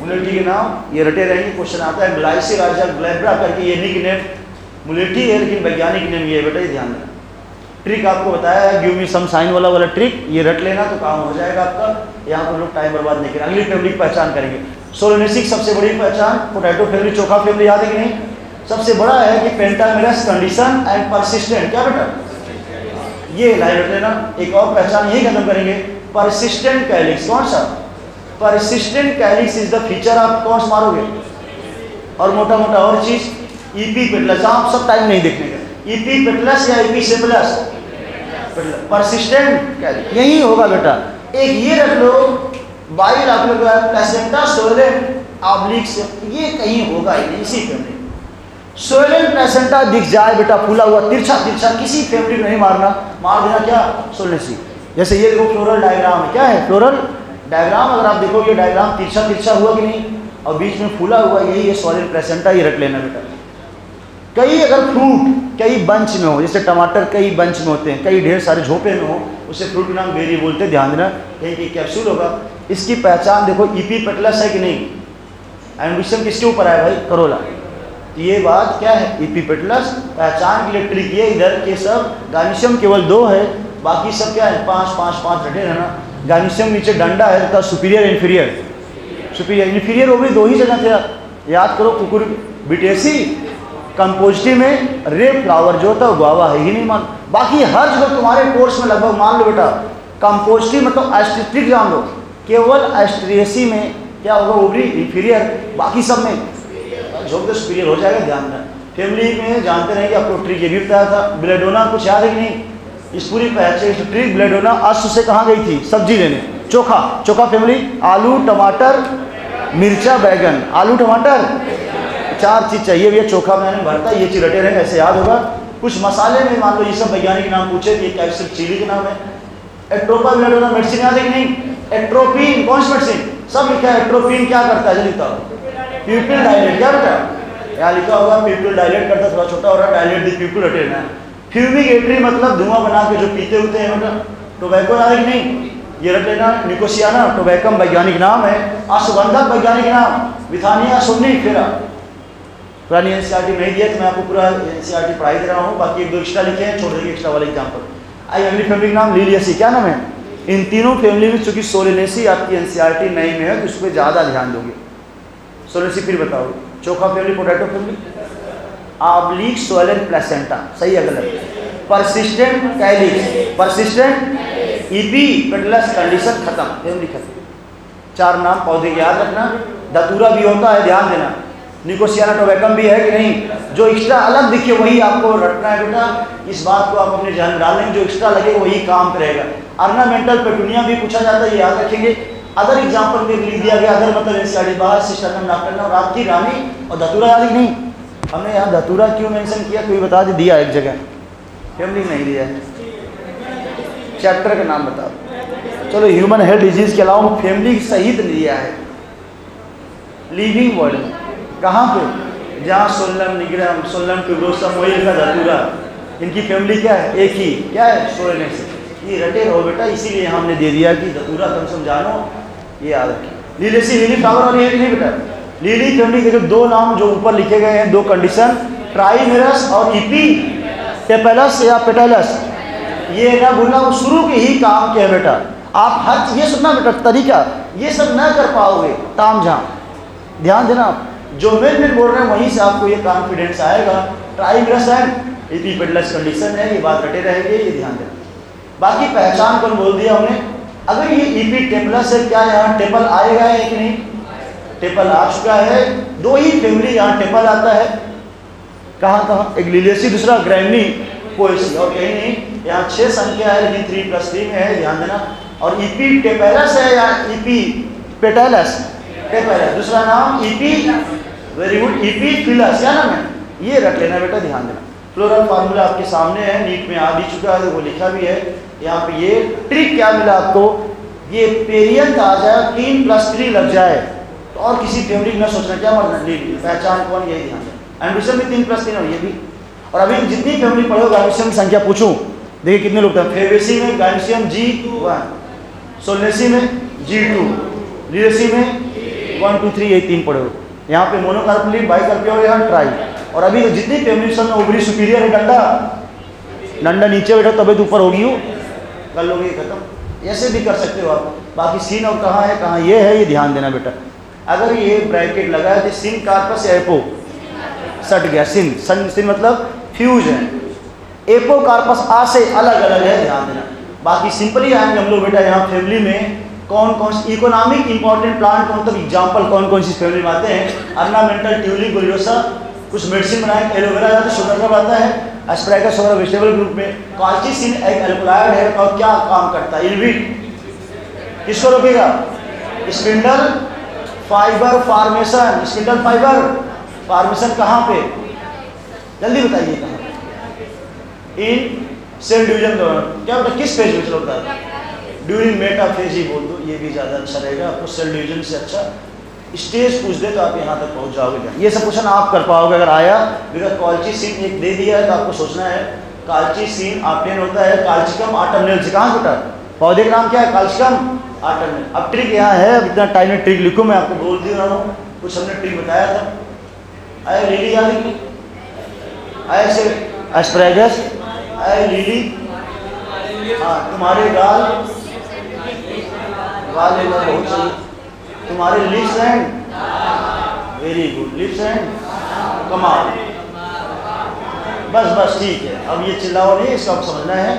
मुलेटी के नाम। ये रटे रहेंगे क्वेश्चन आता है। ग्लाइसी राजा ग्लैब्रा करके ये निक नेम मुलेटी है, लेकिन वैज्ञानिक नेम ये बेटा, ये ध्यान देना। ट्रिक आपको बताया है गिव मी सम साइन वाला वाला ट्रिक ये रट लेना तो काम हो जाएगा आपका। यहाँ पर लोग टाइम बर्बाद नहीं करेंगे अगली फैमिली की पहचान करेंगे। सोलोनेसिक सबसे बड़ी पहचान पोटैटो फैमिली चोखा फैमिली याद है कि नहीं? सबसे बड़ा है कि पेंटामिरस कंडीशन एंड परसिस्टेंट क्या बेटा? ये रट लेना एक और पहचान यही खत्म करेंगे। परसिस्टेंट कैलिक्स कौन सा? Persistent calyx is the feature आप कौन सा मारोगे? और मोटा मोटा और चीज़ ईपी पेटलस आप सब टाइम नहीं देखने का। ईपी पेटलस या ईपी सेपलस परसिस्टेंट कैलिक्स यही होगा बेटा। एक ये रख लो, बाई रख लो प्लेसेंटा सोलेन ऑब्लिक से। ये कहीं होगा ही इसी फैमिली सोलेन प्लेसेंटा दिख जाए बेटा, फूला हुआ तिरछा तिरछा, किसी में नहीं मारना। मार देना क्या? सोलेसी जैसे ये देखो फ्लोरल डायग्राम है। क्या है? फ्लोरल डायग्राम अगर आप देखो ये डायग्राम तिरछा तिरछा हुआ कि नहीं? और बीच में फूला हुआ, यही है सोलिन प्लेसेंटा ये रख लेना बेटा। कई अगर फ्रूट, कई बंच में हो, जैसे टमाटर कई बंच में होते हैं, कई ढेर सारे झोंपे में हो, उसे फ्रूट नाम बेरी बोलते हैं, ध्यान देना कहीं कहीं कैप्सूल होगा। इसकी पहचान देखो ईपी पेटलस है कि नहीं? एंबिशन किसके ऊपर आया भाई? करोला तो ये बात क्या है? ईपी पेटलस पहचान के लिए ट्रिक ये, इधर के सब गानिशियम केवल दो है, बाकी सब क्या है? पाँच पाँच पाँच रटे रहना गानिशियम नीचे डंडा है तथा सुपीरियर इन्फीरियर सुपीरियर इन्फीरियर वो भी दो ही जगह थे याद करो, कुकुर बिटेसी कंपोजिटिव में रेप फ्लावर जो होता है, गुआवा है ही नहीं मान बाकी हर जगह तुम्हारे कोर्स में लगभग, मान लो बेटा कंपोजिटिव मतलब एस्ट्रिक जान लो। केवल एस्ट्रियसी में क्या होगा ओवरी इन्फीरियर बाकी सब में झोंक दे सुपीरियर हो जाएगा ध्यान देना फैमिली में जानते रहेंगे आपको ट्रिक ये भी बताया था। ब्लेडोना कुछ याद है कि नहीं? इस पूरी पहचान ट्रिक ब्लेडोना अश्व से कहाँ गई थी? सब्ज़ी लेने। चोखा। चोखा फैमिली आलू, टमाटर, मिर्चा, बैगन। आलू, टमाटर? चार चीज़ चाहिए भैया, चोखा बनाने में भरता ये चीज़ रटे रहेंगे, ऐसे याद होगा। कुछ मसाले में मान लो, ये सब वैज्ञानिक नाम पूछे, ये क्या सिर्फ़ चिली के नाम है? एट्रोपा ब्लेडोना मेडिसिन याद है कि नहीं? एट्रोपिन कौन सी मेडिसिन सब लिखा है एट्रोपिन क्या करता है लिखता प्यूपिल डायलेट क्या बेटा यहाँ लिखा होगा प्यूपिल डायलेट करता थोड़ा छोटा हो रहा है डायलेट दी प्यूपिल रटे रहना है फ्यूमिगेटरी मतलब धुआँ बना के जो पीते होते हैं मतलब टोबैको याद कि नहीं? ये रख लेना निकोसियाना टोबैकम वैज्ञानिक नाम है। अश्वगंधक वैज्ञानिक नाम। विथानिया सुन्नी, फिरा पुरानी एन नहीं दिया तो मैं आपको पूरा एन पढ़ाई दे रहा हूँ। बाकी एक दो एक्स्ट्रा लिखे हैं, छोड़ देंगे एक्स्ट्रा वाले एग्ज़ाम्पल आई अगली फैमिली का नाम लीलियसी क्या नाम है? इन तीनों फैमिली में चूँकि सोलेनेसी आपकी एन नहीं में है तो उस पर ज़्यादा ध्यान दोगे। सोलेनेसी फिर बताओ। चोखा फैमिली पोटैटो फैमिली आब्लिक सोलन प्लेसेंटा सही है गलत? Persistent calyx persistent epipetalous condition खत्म। फैमिली खत्म चार नाम, पौधे याद रखना। धतूरा भी होता है, ध्यान देना। निकोसियाना टोबैकम भी है कि नहीं? जो एक्स्ट्रा अलग दिखे वही आपको रखना है बेटा। इस बात को आप अपने में डालेंगे जो एक्स्ट्रा लगे, वही काम करेगा। अर्नामेंटल पेटूनिया भी पूछा जाता है याद रखेंगे। अदर एग्ज़ाम्पल में लिख दिया गया अदर मतलब एनसीआरटी बाहर सिस्टम डॉक्टर और आपकी रानी और धतूरा याद नहीं। हमने यहाँ धतूरा क्यों मेंशन किया? कोई बता दे, दिया एक जगह। फैमिली नहीं दिया। चैप्टर का नाम बताओ। चलो ह्यूमन हेल्थ डिज़ीज़ के अलावा फैमिली सहित दिया है। लिविंग वर्ल्ड में कहाँ पे? जहाँ सोलम निग्रम सोलम ट्यूबरोसम मोइल का धतूरा। इनकी फैमिली क्या है? एक ही। क्या है? सोलनेक्स ये रटे रहो बेटा, इसीलिए हमने दे दिया कि धतूरा कम सम जानो ये याद रखिए। लीलेसी लिली फ्लावर और ये बेटा? लीली फैमिली के जो दो नाम जो ऊपर लिखे गए हैं, दो कंडीशन ट्राईमेरस और ईपी टेपेलस या पेटेलस ये ना बोलना वो शुरू के ही काम के है बेटा? आप हर ये सुनना बेटा, तरीका, ये सब ना कर पाओगे ताम झाम ध्यान देना आप, जो मेन मेन बोल रहे हैं, वहीं से आपको ये कॉन्फिडेंस आएगा। Trimerous and epipetalous condition है, ये बात रटे रहेंगे, ये ध्यान देना। बाकी पहचान कौन बोल दिया हमने? अगर ये ईपी टेपलस है क्या यहाँ टेपल आएगा या कि नहीं? टेपल आ चुका है। दो ही फैमिली यहाँ टेपल आता है। कहाँ कहाँ? एक लिलेसी दूसरा ग्रैमनी पोएसी और कहीं नहीं, यहाँ छह संख्या है, लेकिन थ्री प्लस थ्री है, ध्यान देना। और ईपी टेपेलस है या ईपी पेटेलस टेपेलस दूसरा नाम EP very good epiphyllous क्या नाम है? ये रख लेना बेटा, ध्यान देना। फ्लोरल फार्मूला आपके सामने है, नीट में आ भी चुका है, वो लिखा भी है। यहाँ पे ये ट्रिक क्या मिला आपको? ये पेरियंत आ जाए, तीन प्लस थ्री लग जाए। तो और किसी फैमिली में सोचना, क्या मतलब पहचान कौन, यही ध्यान देना एम्बिशन में तीन प्लस तीन और ये भी। और अभी जितनी फैमिली पढ़ोगे गाइनिशियम संख्या पूछूँ। देखिए कितने लोग थे? फेवेसी में गाइनिशियम जी वन सोलनेसी में जी टू लिरेसी में वन टू थ्री ये तीन पढ़ो यहाँ पे मोनोकार्पली बाइकार्पी और यहाँ ट्राई और अभी जितनी फैमिली सब में ओवरी सुपीरियर है, डंडा। डंडा नीचे बैठो, तबियत ऊपर होगी हो कर लोगे खत्म। ऐसे भी कर सकते हो आप। बाकी सीन और कहाँ है, कहाँ ये है, ये ध्यान देना बेटा। अगर ये ब्रैकेट लगा है तो सिन कार्पस एपो सट गया सिन सन सिन मतलब फ्यूज है। एपो कार्पस आ से अलग अलग है, ध्यान देना। बाकी सिंपली आएँगे हम लोग बेटा यहाँ फैमिली में कौन कौन सी इकोनॉमिक इंपॉर्टेंट प्लांट कौन मतलब एग्ज़ाम्पल कौन कौन सी फैमिली में आते हैं। अर्नामेंटल ट्यूलिप गुलियोसा कुछ मेडिसिन बनाए एलोवेरा जाते शुगर का आता है एस्प्रेगस वगैरह वेजिटेबल ग्रुप में। कॉल्चिसिन एक एल्कोलाइड है और क्या काम करता है? इनविट किसको रोकेगा? Spindle fibre formation spindle fibre formation कहाँ पे? जल्दी बताइए कहाँ इन सेल डिवीज़न दौरान। क्या बेटा, किस पेज में चलता है? ड्यूरिंग मेटाफेज ही बोल दो, ये भी ज़्यादा अच्छा रहेगा। आपको सेल डिवीज़न से अच्छा स्टेज पूछ दे तो आप यहाँ तक पहुँच जाओगे ये सब क्वेश्चन आप कर पाओगे। अगर आया बिकॉज़ कॉल्ची सीन एक दे दिया है तो आपको सोचना है। काल्ची सीन आप्टेन होता है। काल्चिकम आटर्नल से कहाँ बेटा पौधे का नाम क्या है? काल्चिकम आटर्नल अब ट्रिक यहाँ है। अब इतना टाइम में ट्रिक लिखूँ, मैं आपको बोल दी रहा हूँ। कुछ हमने ट्रिक बताया था। आए लिली याद आए से एस्प्रेगस आए लिली हाँ तुम्हारे गाल? बार बहुत तुम्हारे lips and very good lips and कमाल। बस बस ठीक है। अब ये चिल्लाओ नहीं इसको आप समझना है।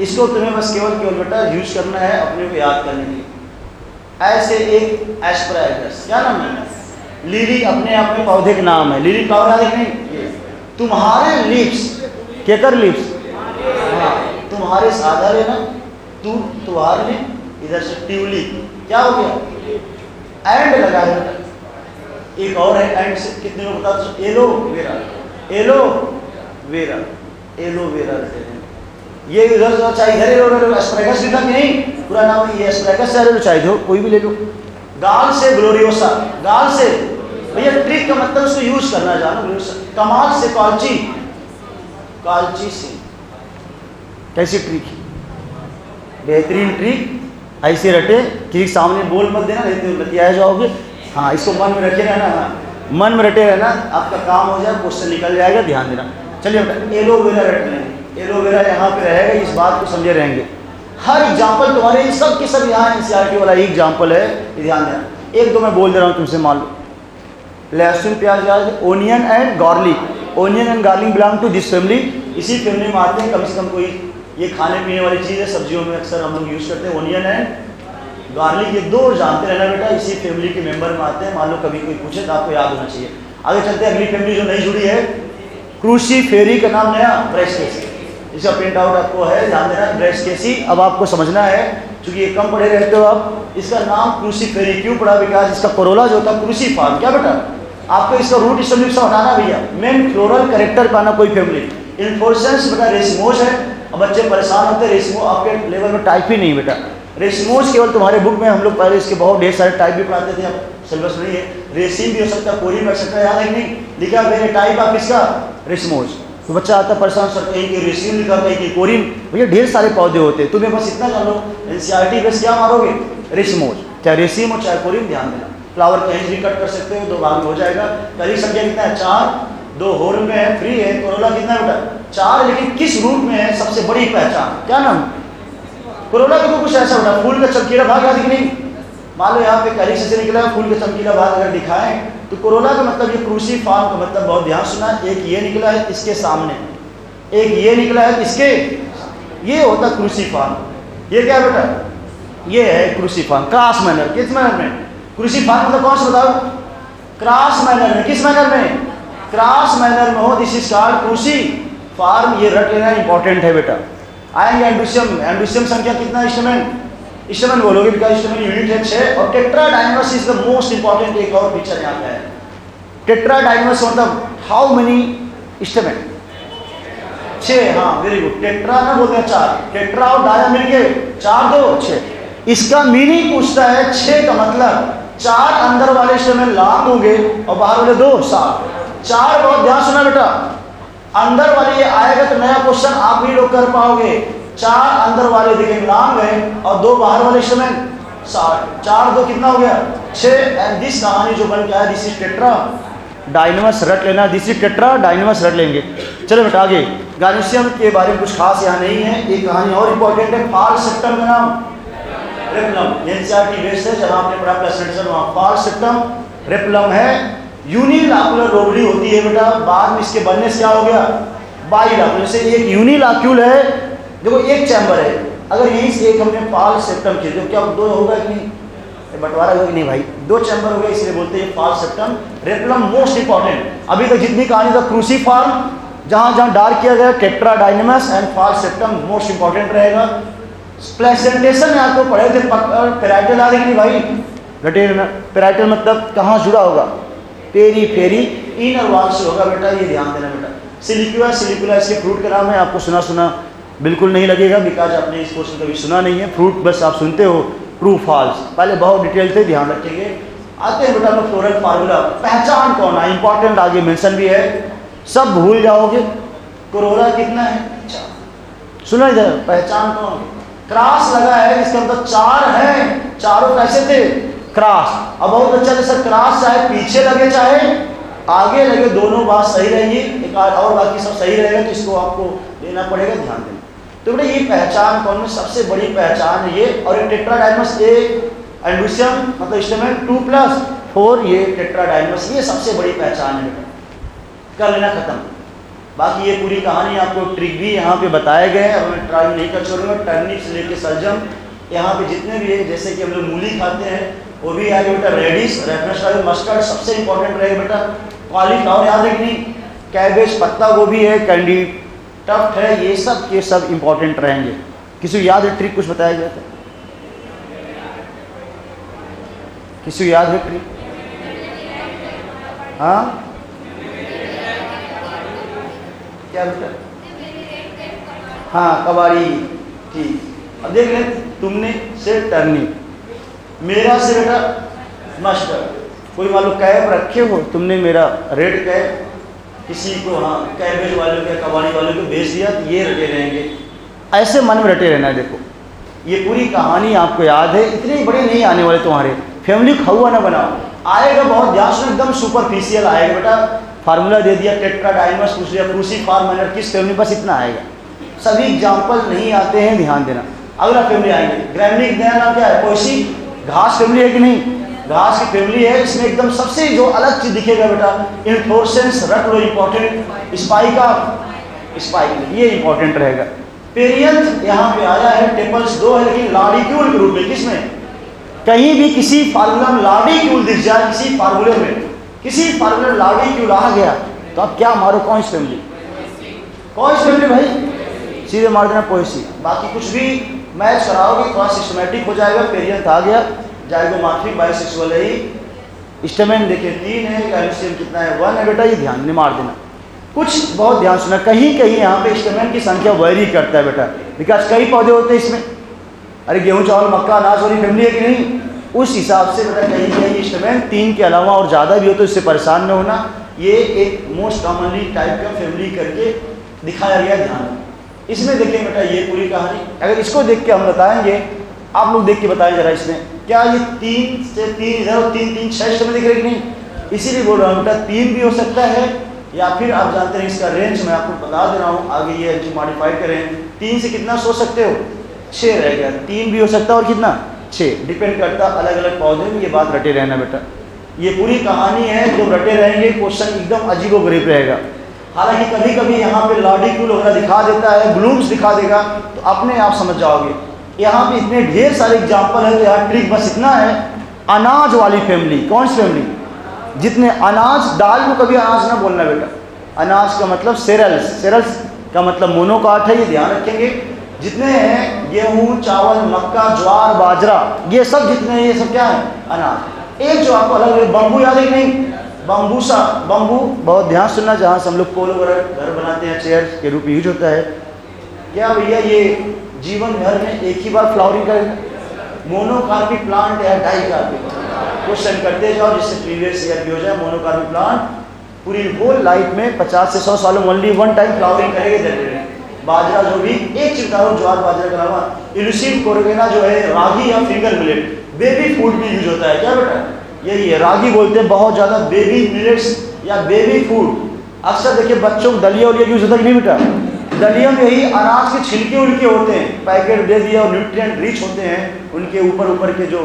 इसको तुम्हें बस केवल केवल बेटा यूज़ करना है अपने को याद करने के लिए। ऐसे एक एस्प्राइगस क्या नाम है? लिली अपने आप में पौधे का नाम है। लिली फ्लावर है? नहीं। तुम्हारे लिप्स केकर लिप्स हाँ तुम्हारे साधा लेना तू तुम्हार इधर से ट्यूलिप क्या हो गया? एंड लगा है एक और है एंड से कितने लोग बता दो? Aloe vera. Aloe vera. Aloe vera ये इधर से चाहे इधर एलो वेरा एस्प्रेगस लिखा कि नहीं? पूरा नाम ये एस्प्रेगस से एलो चाहे दो कोई भी ले लो। गाल से ग्लोरियोसा गाल से। भैया ट्रिक का मतलब उसको यूज़ करना जानो कमाल से कॉल्ची। कॉल्ची से। कैसी ट्रिक बेहतरीन ट्रिक ऐसे रटे कि सामने बोल मत देना, नहीं तो लतिया जाओगे। हाँ इसको मन में रखे रहना हाँ। मन में रटे रहना, आपका काम हो जाए, क्वेश्चन निकल जाएगा, ध्यान देना। चलिए एलोवेरा रट लेंगे एलोवेरा यहाँ पे रहेगा, इस बात को समझे रहेंगे। हर एग्ज़ाम्पल तुम्हारे सब के सब यहाँ एन वाला एग्ज़ाम्पल है ध्यान देना। एक दो मैं बोल दे रहा हूँ तुमसे, मान लो। लहसुन, प्याज onion and garlic onion and garlic belong to this family इसी फैमिली में आते हैं, कम से कम कोई ये खाने पीने वाली चीज़ है, सब्जियों में अक्सर हम लोग यूज़ करते हैं ओनियन एंड गार्लिक ये दो जानते रहना बेटा, इसी फैमिली के मेंबर में आते हैं, मान लो कभी कोई पूछे तो आपको याद होना चाहिए। आगे चलते हैं, अगली फैमिली जो नई जुड़ी है क्रूसी फेरी का नाम नया ब्रेस्केसी इसका प्रिंट आउट आपको है, ध्यान देना ब्रेस्केसी अब आपको समझना है क्योंकि ये कम पढ़े रहते हो आप, इसका नाम क्रूसी फेरी क्यों पढ़ा विकास इसका कोरोला जो है क्रूसी फार्म क्या बेटा? आपको इसका रूट स्टोलिप से हटाना भैया। मेन फ्लोरल करेक्टर पाना कोई फैमिली इन्फोर्सेंस बेटा रेसिमोज है अब बच्चे परेशान होते हैं रेसिमो आपके लेवल में टाइप ही नहीं बेटा। रेसिमोज केवल तुम्हारे बुक में हम लोग पहले इसके बहुत ढेर सारे टाइप भी पढ़ाते थे, अब सिलेबस नहीं है। रेसिम भी हो सकता है, कोरी भी हो सकता है, याद है नहीं? लिखा मेरे टाइप आप इसका रेसिमोज तो बच्चा आता परेशान सर कहीं की रेसिम लिखा कहीं की कोरिम भैया, ढेर सारे पौधे होते हैं, तुम्हें बस इतना जान लो। एनसीईआरटी बेस क्या मारोगे? रेसिमोज चाहे रेसिम हो, चाहे कोरिम ध्यान देना। फ्लावर कहीं भी कट कर सकते हो, दो भाग में हो जाएगा। कली संख्या कितना है? चार। दो होल में है फ्री है कोरोला कितना बेटा चार लेकिन किस रूप में है, सबसे बड़ी पहचान? क्या नाम? कोरोला देखो कुछ ऐसा होता फूल का चमकीला भाग कि नहीं? मान लो यहाँ पे कली से निकला, फूल का चमकीला भाग अगर दिखाएँ तो कोरोला का मतलब ये क्रूसी फार्म का मतलब बहुत ध्यान सुना एक ये निकला है इसके सामने। एक ये निकला है इसके, ये होता क्रूसी फार्म ये क्या बेटा? ये है क्रूसी फार्म क्रॉस मैनर किस मैनर में? क्रूसी फार्म मतलब कौन सा बताओ? क्रॉस मैनर में। किस मैनर में? क्रॉस मैनर में हो this is called cruciform ये रट लेना इंपॉर्टेंट है बेटा। आएँगे एंडुसियम एंडुसियम संख्या कितना इंस्ट्रूमेंट इंस्ट्रूमेंट बोलोगे बिकॉज़ इंस्ट्रूमेंट यूनिट है छः और tetradynamous is the most important एक और पिक्चर यहाँ पे है। टेट्रा डायनमस मतलब हाउ मेनी इंस्ट्रूमेंट छः हाँ वेरी गुड टेट्रा ना बोलते हैं चार। टेट्रा और डाया मिलके चार दो छः इसका मीनिंग पूछता है छः का मतलब। चार अंदर वाले इंस्ट्रूमेंट लाभ होंगे और बाहर वाले दो, सात। चार बहुत ध्यान सुना बेटा। अंदर वाले ये आएगा तो नया क्वेश्चन आप भी लोग कर पाओगे। चार अंदर वाले दिखेंगे लांग है और दो बाहर वाले सात, चार दो कितना हो गया? छः एंड दिस कहानी जो बन के आया दिस इज़ टेट्रा डायनमस रट लेना दिस इज़ टेट्रा डायनमस रट लेंगे। चलो बेटा आगे। गार्निशियम के बारे में कुछ खास यहाँ नहीं है। एक कहानी और इम्पोर्टेंट है फाल सिस्टम का नाम। रेपलम एनसीईआरटी बेस्ड है, जहाँ आपने पढ़ा प्रेजेंटेशन वहाँ फाल सिस्टम। रेपलम है यूनिलाकुलर रोबरी होती है बेटा, बाद में इसके बनने से क्या हो गया? बाईलाकुलर जैसे एक यूनिलाक्यूल है, देखो एक चैम्बर है, अगर यहीं से एक हमने पाल सेप्टम किए तो क्या दो होगा कि नहीं? बंटवारा होगा कि नहीं भाई? दो चैम्बर हो गए इसलिए बोलते हैं false septum. Replum most important अभी तक जितनी कहानी था क्रूसी फार्म जहाँ जहाँ डार्क किया गया tetradynamous and false septum most important रहेगा। प्लेसेंटेशन में आपको पढ़े थे पेराइटल आ रही भाई। घटे पेराइटल मतलब कहाँ जुड़ा होगा? पेरी फेरी इनर वाल से होगा बेटा, ये ध्यान देना बेटा। सिलिकुआ सिलिकुला इसके फ्रूट का नाम है, आपको सुना सुना, बिल्कुल नहीं लगेगा। बिकॉज़ आपने इस क्वेश्चन कभी सुना नहीं है। फ्रूट बस आप सुनते हो ट्रू फॉल्स पहले बहुत डिटेल थे, ध्यान रखेंगे। आते हैं बेटा फ्लोरल फार्मूला पहचान कौन? है इंपॉर्टेंट आगे मेंशन भी है। सब भूल जाओगे। कोरोला कितना है? सुना इधर, पहचान कौन क्रॉस लगा है, इसका मतलब चार है। चारों कैसे थे? क्रॉस अब बहुत अच्छा जैसा क्रॉस चाहे पीछे लगे, चाहे आगे लगे, दोनों बात सही रहेंगी। एक और बाकी सब सही रहेगा तो इसको आपको लेना पड़ेगा ध्यान देना। तो बेटा ये पहचान कौन में सबसे बड़ी पहचान है ये, और ये टेट्राडाइनमस ए एंडुसियम मतलब इंस्ट्रूमेंट टू प्लस फोर ये टेट्राडाइनमस ये सबसे बड़ी पहचान है बेटा। कर लेना खत्म। बाकी ये पूरी कहानी आपको ट्रिक भी यहाँ पे बताए गए और मैं ट्राई नहीं कर छोड़ूँगा। टर्निप से लेके सलजम, यहाँ पे जितने भी है, जैसे कि हम लोग मूली खाते हैं वो भी आएगा बेटा रेडिस रेफरेंस का मस्टर्ड सबसे इंपॉर्टेंट रहेगा बेटा। कॉलीफ्लावर याद है कि नहीं कैबेज पत्ता गोभी है कैंडी टफ्ट है, ये सब ये सब इंपॉर्टेंट रहेंगे। किसी को याद है ट्रिक कुछ बताया गया था? किसी को याद है ट्रिक हाँ? क्या बेटा? हाँ कबाड़ी, ठीक। अब देख रहे तुमने से टर्नी मेरा से बेटा मस्टर्ड कोई मान लो कैब रखे हो? तुमने मेरा रेड कैब, किसी को हाँ कैबेज वालों के कबाड़ी वालों को भेज दिया, ये रटे रहेंगे। ऐसे मन में रटे रहना देखो। ये पूरी कहानी आपको याद है, इतने बड़े नहीं आने वाले तुम्हारे। फैमिली खहुआ ना बनाओ। आएगा बहुत ध्यान से एकदम सुपरफिशियल आएगा, बेटा। फार्मूला दे दिया टेट्रा डायमस पूछ लिया क्रूसी फार्मर किस फैमिली बस इतना आएगा? सभी एग्ज़ाम्पल नहीं आते हैं, ध्यान देना। अगला फैमिली आएँगे। ग्रैमलिक नया नाम क्या है? कोई घास फैमिली है कि नहीं? घास की फैमिली है, इसमें एकदम सबसे जो अलग चीज़ दिखेगा बेटा इन्फ्लोरसेंस रट लो इम्पोर्टेंट स्पाइका स्पाइक ये इंपॉर्टेंट रहेगा. पेरियंथ यहाँ पे आया है टेपल्स दो है, लेकिन लाडिक्यूल के रूप में, किसमें? कहीं भी किसी फार्मूला में लाडी क्यूल दिख जाए, किसी फार्मूले में, किसी फार्मूले में लाडी क्यूल आ गया तो आप क्या मारो, कौन फैमिली कौन फैमिली भाई? सीधे मार देना पोएसी बाकी कुछ भी मैच कराओगे थोड़ा सिस्टमेटिक हो जाएगा पेरियंथ आ गया। जाएगा माफ़ी बाई सिक्स वाले ही। स्टेमेंट देखिए, तीन है कैल्शियम कितना है? वन है बेटा, ये ध्यान नहीं मार देना। कुछ बहुत ध्यान सुना, कहीं कहीं यहाँ पे स्टेमेंट की संख्या वेरी करता है बेटा। बिकॉज़ कई पौधे होते हैं इसमें। अरे गेहूँ, चावल, मक्का, अनाज वाली फैमिली है कि नहीं? उस हिसाब से बेटा कहीं कहीं स्टेमेंट तीन के अलावा और ज़्यादा भी हो तो इससे परेशान न होना। ये एक मोस्ट कॉमनली टाइप का फैमिली करके दिखाया गया ध्यान। इसमें देखिए बेटा ये पूरी कहानी। अगर इसको देख के हम बताएँगे, आप लोग देख के बताएँ जरा इसमें। क्या ये तीन से तीन इधर तीन तीन, छह में दिख रहे कि नहीं? इसीलिए बोल रहा हूँ बेटा, तीन भी हो सकता है, या फिर आप जानते हैं इसका रेंज मैं आपको बता दे रहा हूँ, आगे ये मॉडिफाई करें। तीन से कितना सोच सकते हो? छः रह गया। तीन भी हो सकता है और कितना? छः डिपेंड करता अलग अलग पौधे में ये बात रटे रहना बेटा। ये पूरी कहानी है, जो रटे रहेंगे, क्वेश्चन एकदम अजीबो गरीब रहेगा। हालाँकि कभी कभी यहाँ पे लॉडिक्यूल वगैरह दिखा देता है, ब्लूम्स दिखा देगा तो अपने आप समझ जाओगे। यहाँ पे इतने ढेर सारे एग्ज़ाम्पल है तो यार ट्रिक बस इतना है, अनाज वाली फैमिली कौन सी फैमिली जितने अनाज, दाल को कभी अनाज ना बोलना बेटा। अनाज का मतलब सेरल्स सेरल्स का मतलब मोनोकाट है, ये ध्यान रखेंगे। जितने हैं, गेहूँ, चावल, मक्का, ज्वार, बाजरा, ये सब जितने हैं, ये सब क्या है? अनाज। एक जो आपको अलग अलग बम्बू याद है नहीं? बम्बूसा बम्बू बहुत ध्यान सुनना जहाँ से हम लोग पोल वगैरह घर बनाते हैं चेयर के रूप यूज़ होता है। क्या भैया ये जीवन भर में एक ही बार फ्लावरिंग करेगा मोनोकार्पिक प्लांट या डाइकार्पिक क्वेश्चन करते जाओ, जिससे प्रीवियस ईयर भी हो जाए मोनोकार्पिक प्लांट पूरी होल लाइफ में 50 से 100 सालों में ओनली वन टाइम फ्लावरिंग करेंगे बाजरा जो भी, एक चीज़ बताओ ज्वार बाजरा के अलावा इलुसिन कोरगेना जो है, रागी या फिंगर मिलेट बेबी फ़ूड भी यूज़ होता है। क्या बेटा? यही है। रागी बोलते हैं बहुत ज़्यादा बेबी मिलेट्स या बेबी फ़ूड अक्सर देखिए बच्चों को दलिया उलिया यूज़ होता है नहीं बेटा दलिया में यही अनाज के छिलके उलके होते हैं। पैकेट दे दिया और न्यूट्रिएंट रिच होते हैं। उनके ऊपर ऊपर के जो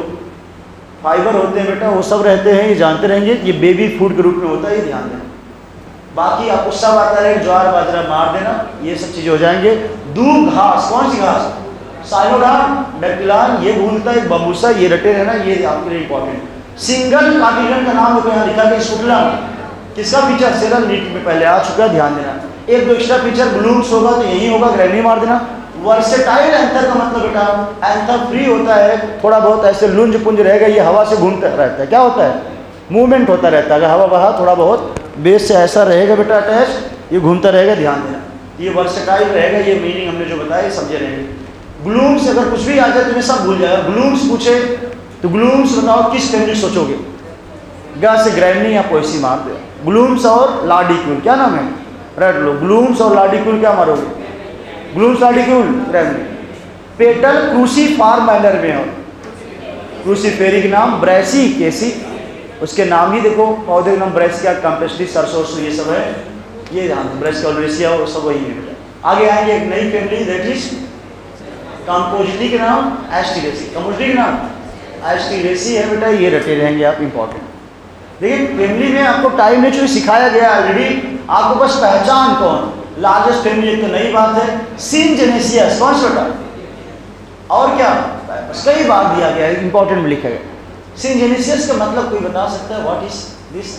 फाइबर होते हैं बेटा, वो सब रहते हैं, ये जानते रहेंगे। ये बेबी फ़ूड के रूप में होता है, ये ध्यान देना। बाकी आपको सब आता है ज्वार बाजरा मार देना, ये सब चीज़ें हो जाएँगे। दूब घास, कौन सी घास? साइलोडान डेक्टिलान ये भूलता है बम्बूसा, ये रटे रहना, ये आपके लिए इंपॉर्टेंट सिंगल कार्टिलन का नाम यहाँ लिखा गया स्कुटलम किसका फीचर सेरल नीट में पहले आ चुका है, ध्यान देना। एक दो एक्स्ट्रा फीचर ब्लूम्स होगा तो यही होगा ग्रैनी मार देना। वर्सेटाइल एंथर का मतलब बेटा एंथर फ्री होता है, थोड़ा बहुत ऐसे लुंज पुंज रहेगा ये हवा से घूमता रहता है। क्या होता है? मूवमेंट होता रहता है। अगर हवा बहा, थोड़ा बहुत बेस से ऐसा रहेगा बेटा अटैच ये घूमता रहेगा, ध्यान देना। ये वर्सेटाइल रहेगा, ये मीनिंग हमने जो बताया समझे रहेंगे। ग्लूम्स अगर कुछ भी आ जाए, तुम्हें सब भूल जाएगा। ग्लूम्स पूछे तो ग्लूम्स बताओ किस फैमिली सोचोगे? गा से ग्रैनी या पोएसी मार दे? ग्लूम्स और लाडिक्यूल क्या नाम है? रट लो ग्लूम्स और लाडिक्यूल क्या मारोगे? ग्लूम्स लाडिक्यूल ग्रैनी पेटल क्रूसी फार मैनर में हो। क्रूसी क्रूसीफेरिक नाम ब्रैसी, केसी। उसके नाम ही देखो, पौधे का नाम ब्रेस, क्या कंपेस्टी सरसों ये सब है। ये ब्रेस कॉलोरेसिया और सब वही है। आगे आएँगे एक नई फैमिली दैट इज़ कंपोजिटी के नाम एस्टिरेसी कंपोजिटी के नाम? एस्टिरेसी है बेटा ये रटे रहेंगे आप इंपॉर्टेंट देखिए फैमिली में आपको टाइम ने जो सिखाया गया ऑलरेडी आपको बस पहचान कौन? लार्जेस्ट फैमिली तो नई बात है सीन जेनेसियस कौन सा बेटा? और क्या? बस कई बार दिया गया है इंपॉर्टेंट में लिखा गया। सिंजेनेसियस का मतलब कोई बता सकता है? What is this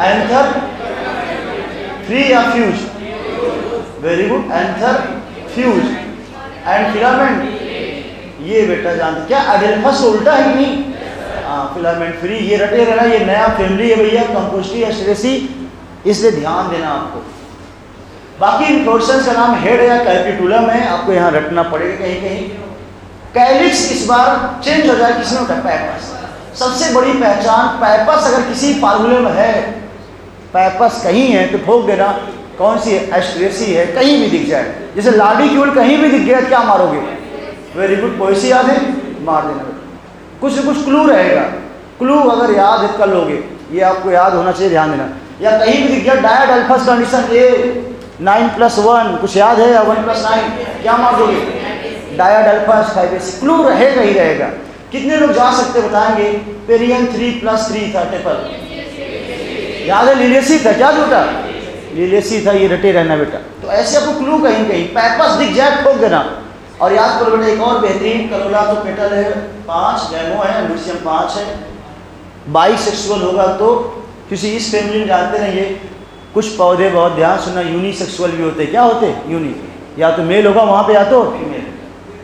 anther free या fuse very good anther fuse and filament ये बेटा जानते, क्या एडेल्फस उल्टा है नहीं? हाँ फिलामेंट फ्री ये रटे रहना, ये नया फैमिली है भैया कंपोस्टी एस्ट्रेसी इसलिए ध्यान देना आपको। बाकी इन्फ्लोरेंस का नाम हेड या कैपिटुलम है, आपको यहाँ रटना पड़ेगा कहीं कहीं। कैलिक्स इस बार चेंज हो जाए किसने उठा पैपस सबसे बड़ी पहचान पैपस अगर किसी फार्मूले में है पैपस कहीं है तो ठोक देना, कौन सी एस्ट्रेसी है, कहीं भी दिख जाए। जैसे लाडी क्यूल कहीं भी दिख गया क्या मारोगे? वेरी गुड पोइसी याद है? मार देना कुछ न कुछ क्लू रहेगा। क्लू अगर याद कर लोगे ये आपको याद होना चाहिए, ध्यान देना। या कहीं भी दिख गया diadelphous condition a nine plus one कुछ याद है या वन प्लस नाइन क्या मार दोगे डायड अल्फ़ा फाइवेसी क्लू रहेगा ही रहेगा। कितने लोग जा सकते बताएँगे? पेरियन थ्री प्लस थ्री था टेपल याद है लिलेसी था क्या झूठा लिलेसी था, ये रटे रहना बेटा। तो ऐसे आपको क्लू कहीं कहीं पैपस दिख जाए, ठोक देना। और याद करो बेटा, एक और बेहतरीन करोला तो पेटल है, पाँच गैमो है लूसियम पाँच है। बाई सेक्सुअल होगा तो किसी इस फैमिली में जानते रहेंगे कुछ पौधे बहुत ध्यान सुनना यूनिसेक्सुअल भी होते क्या होते यूनि या तो मेल होगा वहाँ पे, या तो फीमेल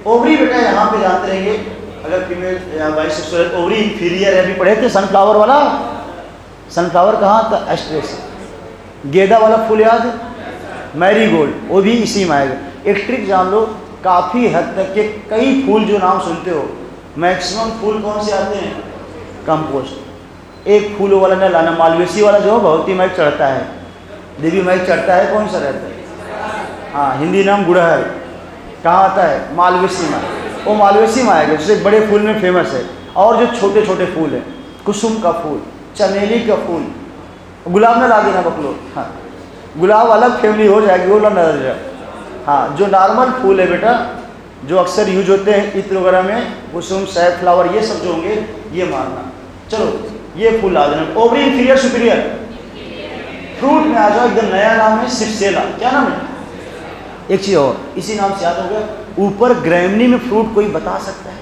ओवरी बेटा यहाँ पे जानते रहेंगे, अगर फीमेल या बाई सेक्सुअल ओवरी इंफीरियर है। अभी पढ़े थे सनफ्लावर वाला? सनफ्लावर कहाँ था? एस्ट्रेस गेंदा वाला फूल याद? मैरी गोल्ड वो भी इसी में आएगा। एक ट्रिक जान लो काफ़ी हद तक के कई फूल जो नाम सुनते हो मैक्सिमम फूल कौन से आते हैं? कंपोस्ट एक फूल वाला न लाना, मालवेसी वाला जो बहुत ही मैक चढ़ता है। देवी मैक चढ़ता है, कौन सा रहता है? हाँ हिंदी नाम गुड़हल। कहाँ आता है? मालवेसी में। वो मालवेसी में आएगा, जैसे बड़े फूल में फ़ेमस है। और जो छोटे छोटे फूल हैं, कुसुम का फूल, चमेली का फूल। गुलाब में ला देना बकलो। हाँ। गुलाब अलग फैमिली हो जाएगी, वो ला नज़र जाए। हाँ जो नॉर्मल फूल है बेटा, जो अक्सर यूज़ होते हैं इत्र वगैरह में कुसुम सैफ फ्लावर ये सब जो होंगे, ये मारना। चलो, ये फूल ला देना ओवरी इंफीरियर सुपीरियर फ्रूट में आ जाओ, एकदम नया नाम है सिप्सेला क्या नाम है? एक चीज़ और, इसी नाम से याद हो गया। ऊपर ग्रैमनी में फ्रूट कोई बता सकता है?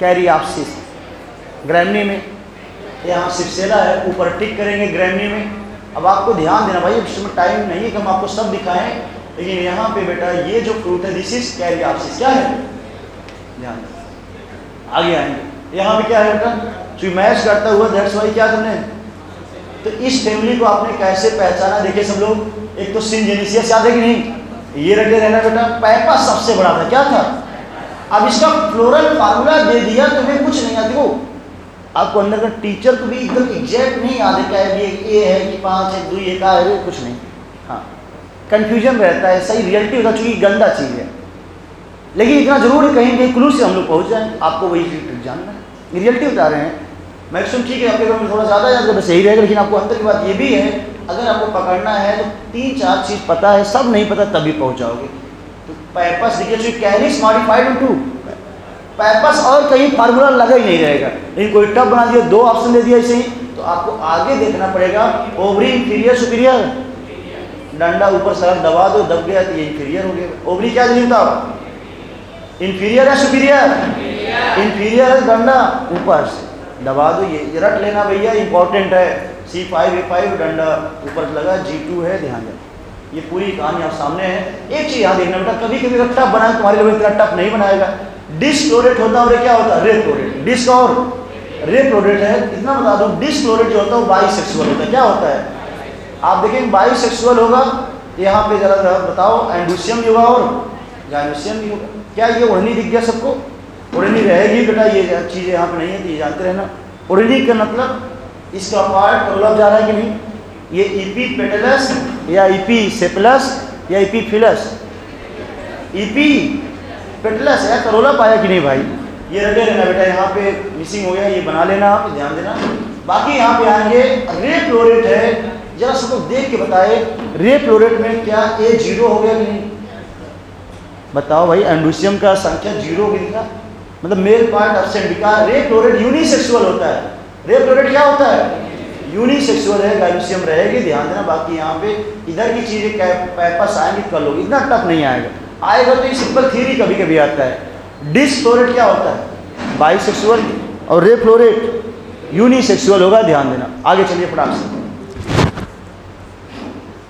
कैरी आपसिस ग्रैमनी में। यहाँ सिप्सेला है, ऊपर टिक करेंगे ग्रैमनी में। अब आपको ध्यान देना भाई इसमें टाइम नहीं है कि हम आपको सब दिखाएँ। लेकिन यहाँ पे बेटा, ये जो फ्रूट है दिस इज़ कैरी आपसिस क्या है? ध्यान आगे आएँगे यहाँ पे क्या है बेटा? जो मैच करता हुआ दैट्स वाई क्या तुमने? तो इस फैमिली को आपने कैसे पहचाना? देखिए सब लोग, एक तो सिंजेनिसियस याद है कि नहीं? ये रटे रहना बेटा, पैपा सबसे बड़ा था। क्या था? अब इसका फ्लोरल फार्मूला दे दिया, तुम्हें कुछ नहीं आता देखो, आपको अंदर का टीचर को भी एकदम एग्जैक्ट नहीं याद है क्या है ये ए है, कि पाँच है, दो ये का है, कुछ नहीं। कन्फ्यूज़न रहता है, सही रियलिटी होता चूँकि गंदा चीज़ है। लेकिन इतना ज़रूर कहीं कहीं क्लू से हम लोग पहुँच जाए, आपको वही चीज़ जानना है। रियलिटी बता रहे हैं। मैक्सिमम ठीक है, आपके घर में थोड़ा ज़्यादा याद बस यही रहेगा, लेकिन आपको अंदर की बात ये भी है, अगर आपको पकड़ना है तो तीन चार चीज़ पता है, सब नहीं पता तभी पहुँच जाओगे। तो पैपस देखिए कैरिस मॉडिफाइड टू पैपस और कहीं फार्मूला लगा ही नहीं रहेगा। लेकिन कोई टब बना दिया, दो ऑप्शन दे दिया ऐसे ही तो आपको आगे देखना पड़ेगा ओवरी इंफीरियर सुपीरियर डंडा ऊपर सड़क दबा दो, दब गया तो ये इंफीरियर हो गया। ओवरी क्या चाहिए था इंफीरियर है सुपीरियर इंफीरियर है डंडा ऊपर से। दबा दो ये रट लेना भैया इंपॉर्टेंट है। सी फाइव ए फाइव डंडा ऊपर लगा जी टू है, ध्यान देना ये पूरी कहानी आप सामने है। एक चीज़ यहाँ देखना बेटा कभी कभी टफ बनाए तुम्हारे लिए इतना टफ नहीं बनाएगा। डिसक्लोरेट होता है क्या होता है? रेफ्लोरेट डिस्क और रेफ्लोरेट है इतना बता दूँ? डिसक्लोरेट जो होता है वो बाई होता है। क्या होता है? आप देखेंगे बाई सेक्सुअल होगा, यहाँ पे जरा बताओ एंडुसियम भी होगा और गाइनोसियम भी होगा क्या ये ओढ़नी दिख गया सबको? ओढ़नी रहेगी बेटा, ये चीज़ यहाँ पे नहीं है तो ये जानते रहना। ओढ़नी का मतलब इसका पार्ट करोलब जा रहा है कि नहीं? ये ईपी पेटलस या ईपी सेपलस या ईपी फिलस ईपी पेटलस है करोला पाया कि नहीं भाई? ये रटे रहना बेटा, यहाँ पे मिसिंग हो गया, ये बना लेना, आप ध्यान देना। बाकी यहाँ पे आएँगे रे फ्लोरेट है जरा सबको देख के बताए रे फ्लोरेट में क्या ए ज़ीरो हो गया कि नहीं? बताओ भाई एंडुसियम का संख्या ज़ीरो गई मतलब मेल पार्ट एबसेंट बिका रे फ्लोरेट यूनिसेक्सुअल होता है। रे फ्लोरेट क्या होता है? यूनिसेक्सुअल है गाइसियम रहेगी, ध्यान देना। बाकी यहाँ पे इधर की चीज़ें पैपस आएँगी कर लोगे इतना टफ नहीं आएगा। आएगा तो ये सिंपल थ्योरी कभी कभी आता है। डिसफ्लोरेट क्या होता है? बाइसेक्सुअल और रे फ्लोरेट यूनिसेक्सुअल होगा, ध्यान देना। आगे चलिए फटाक से।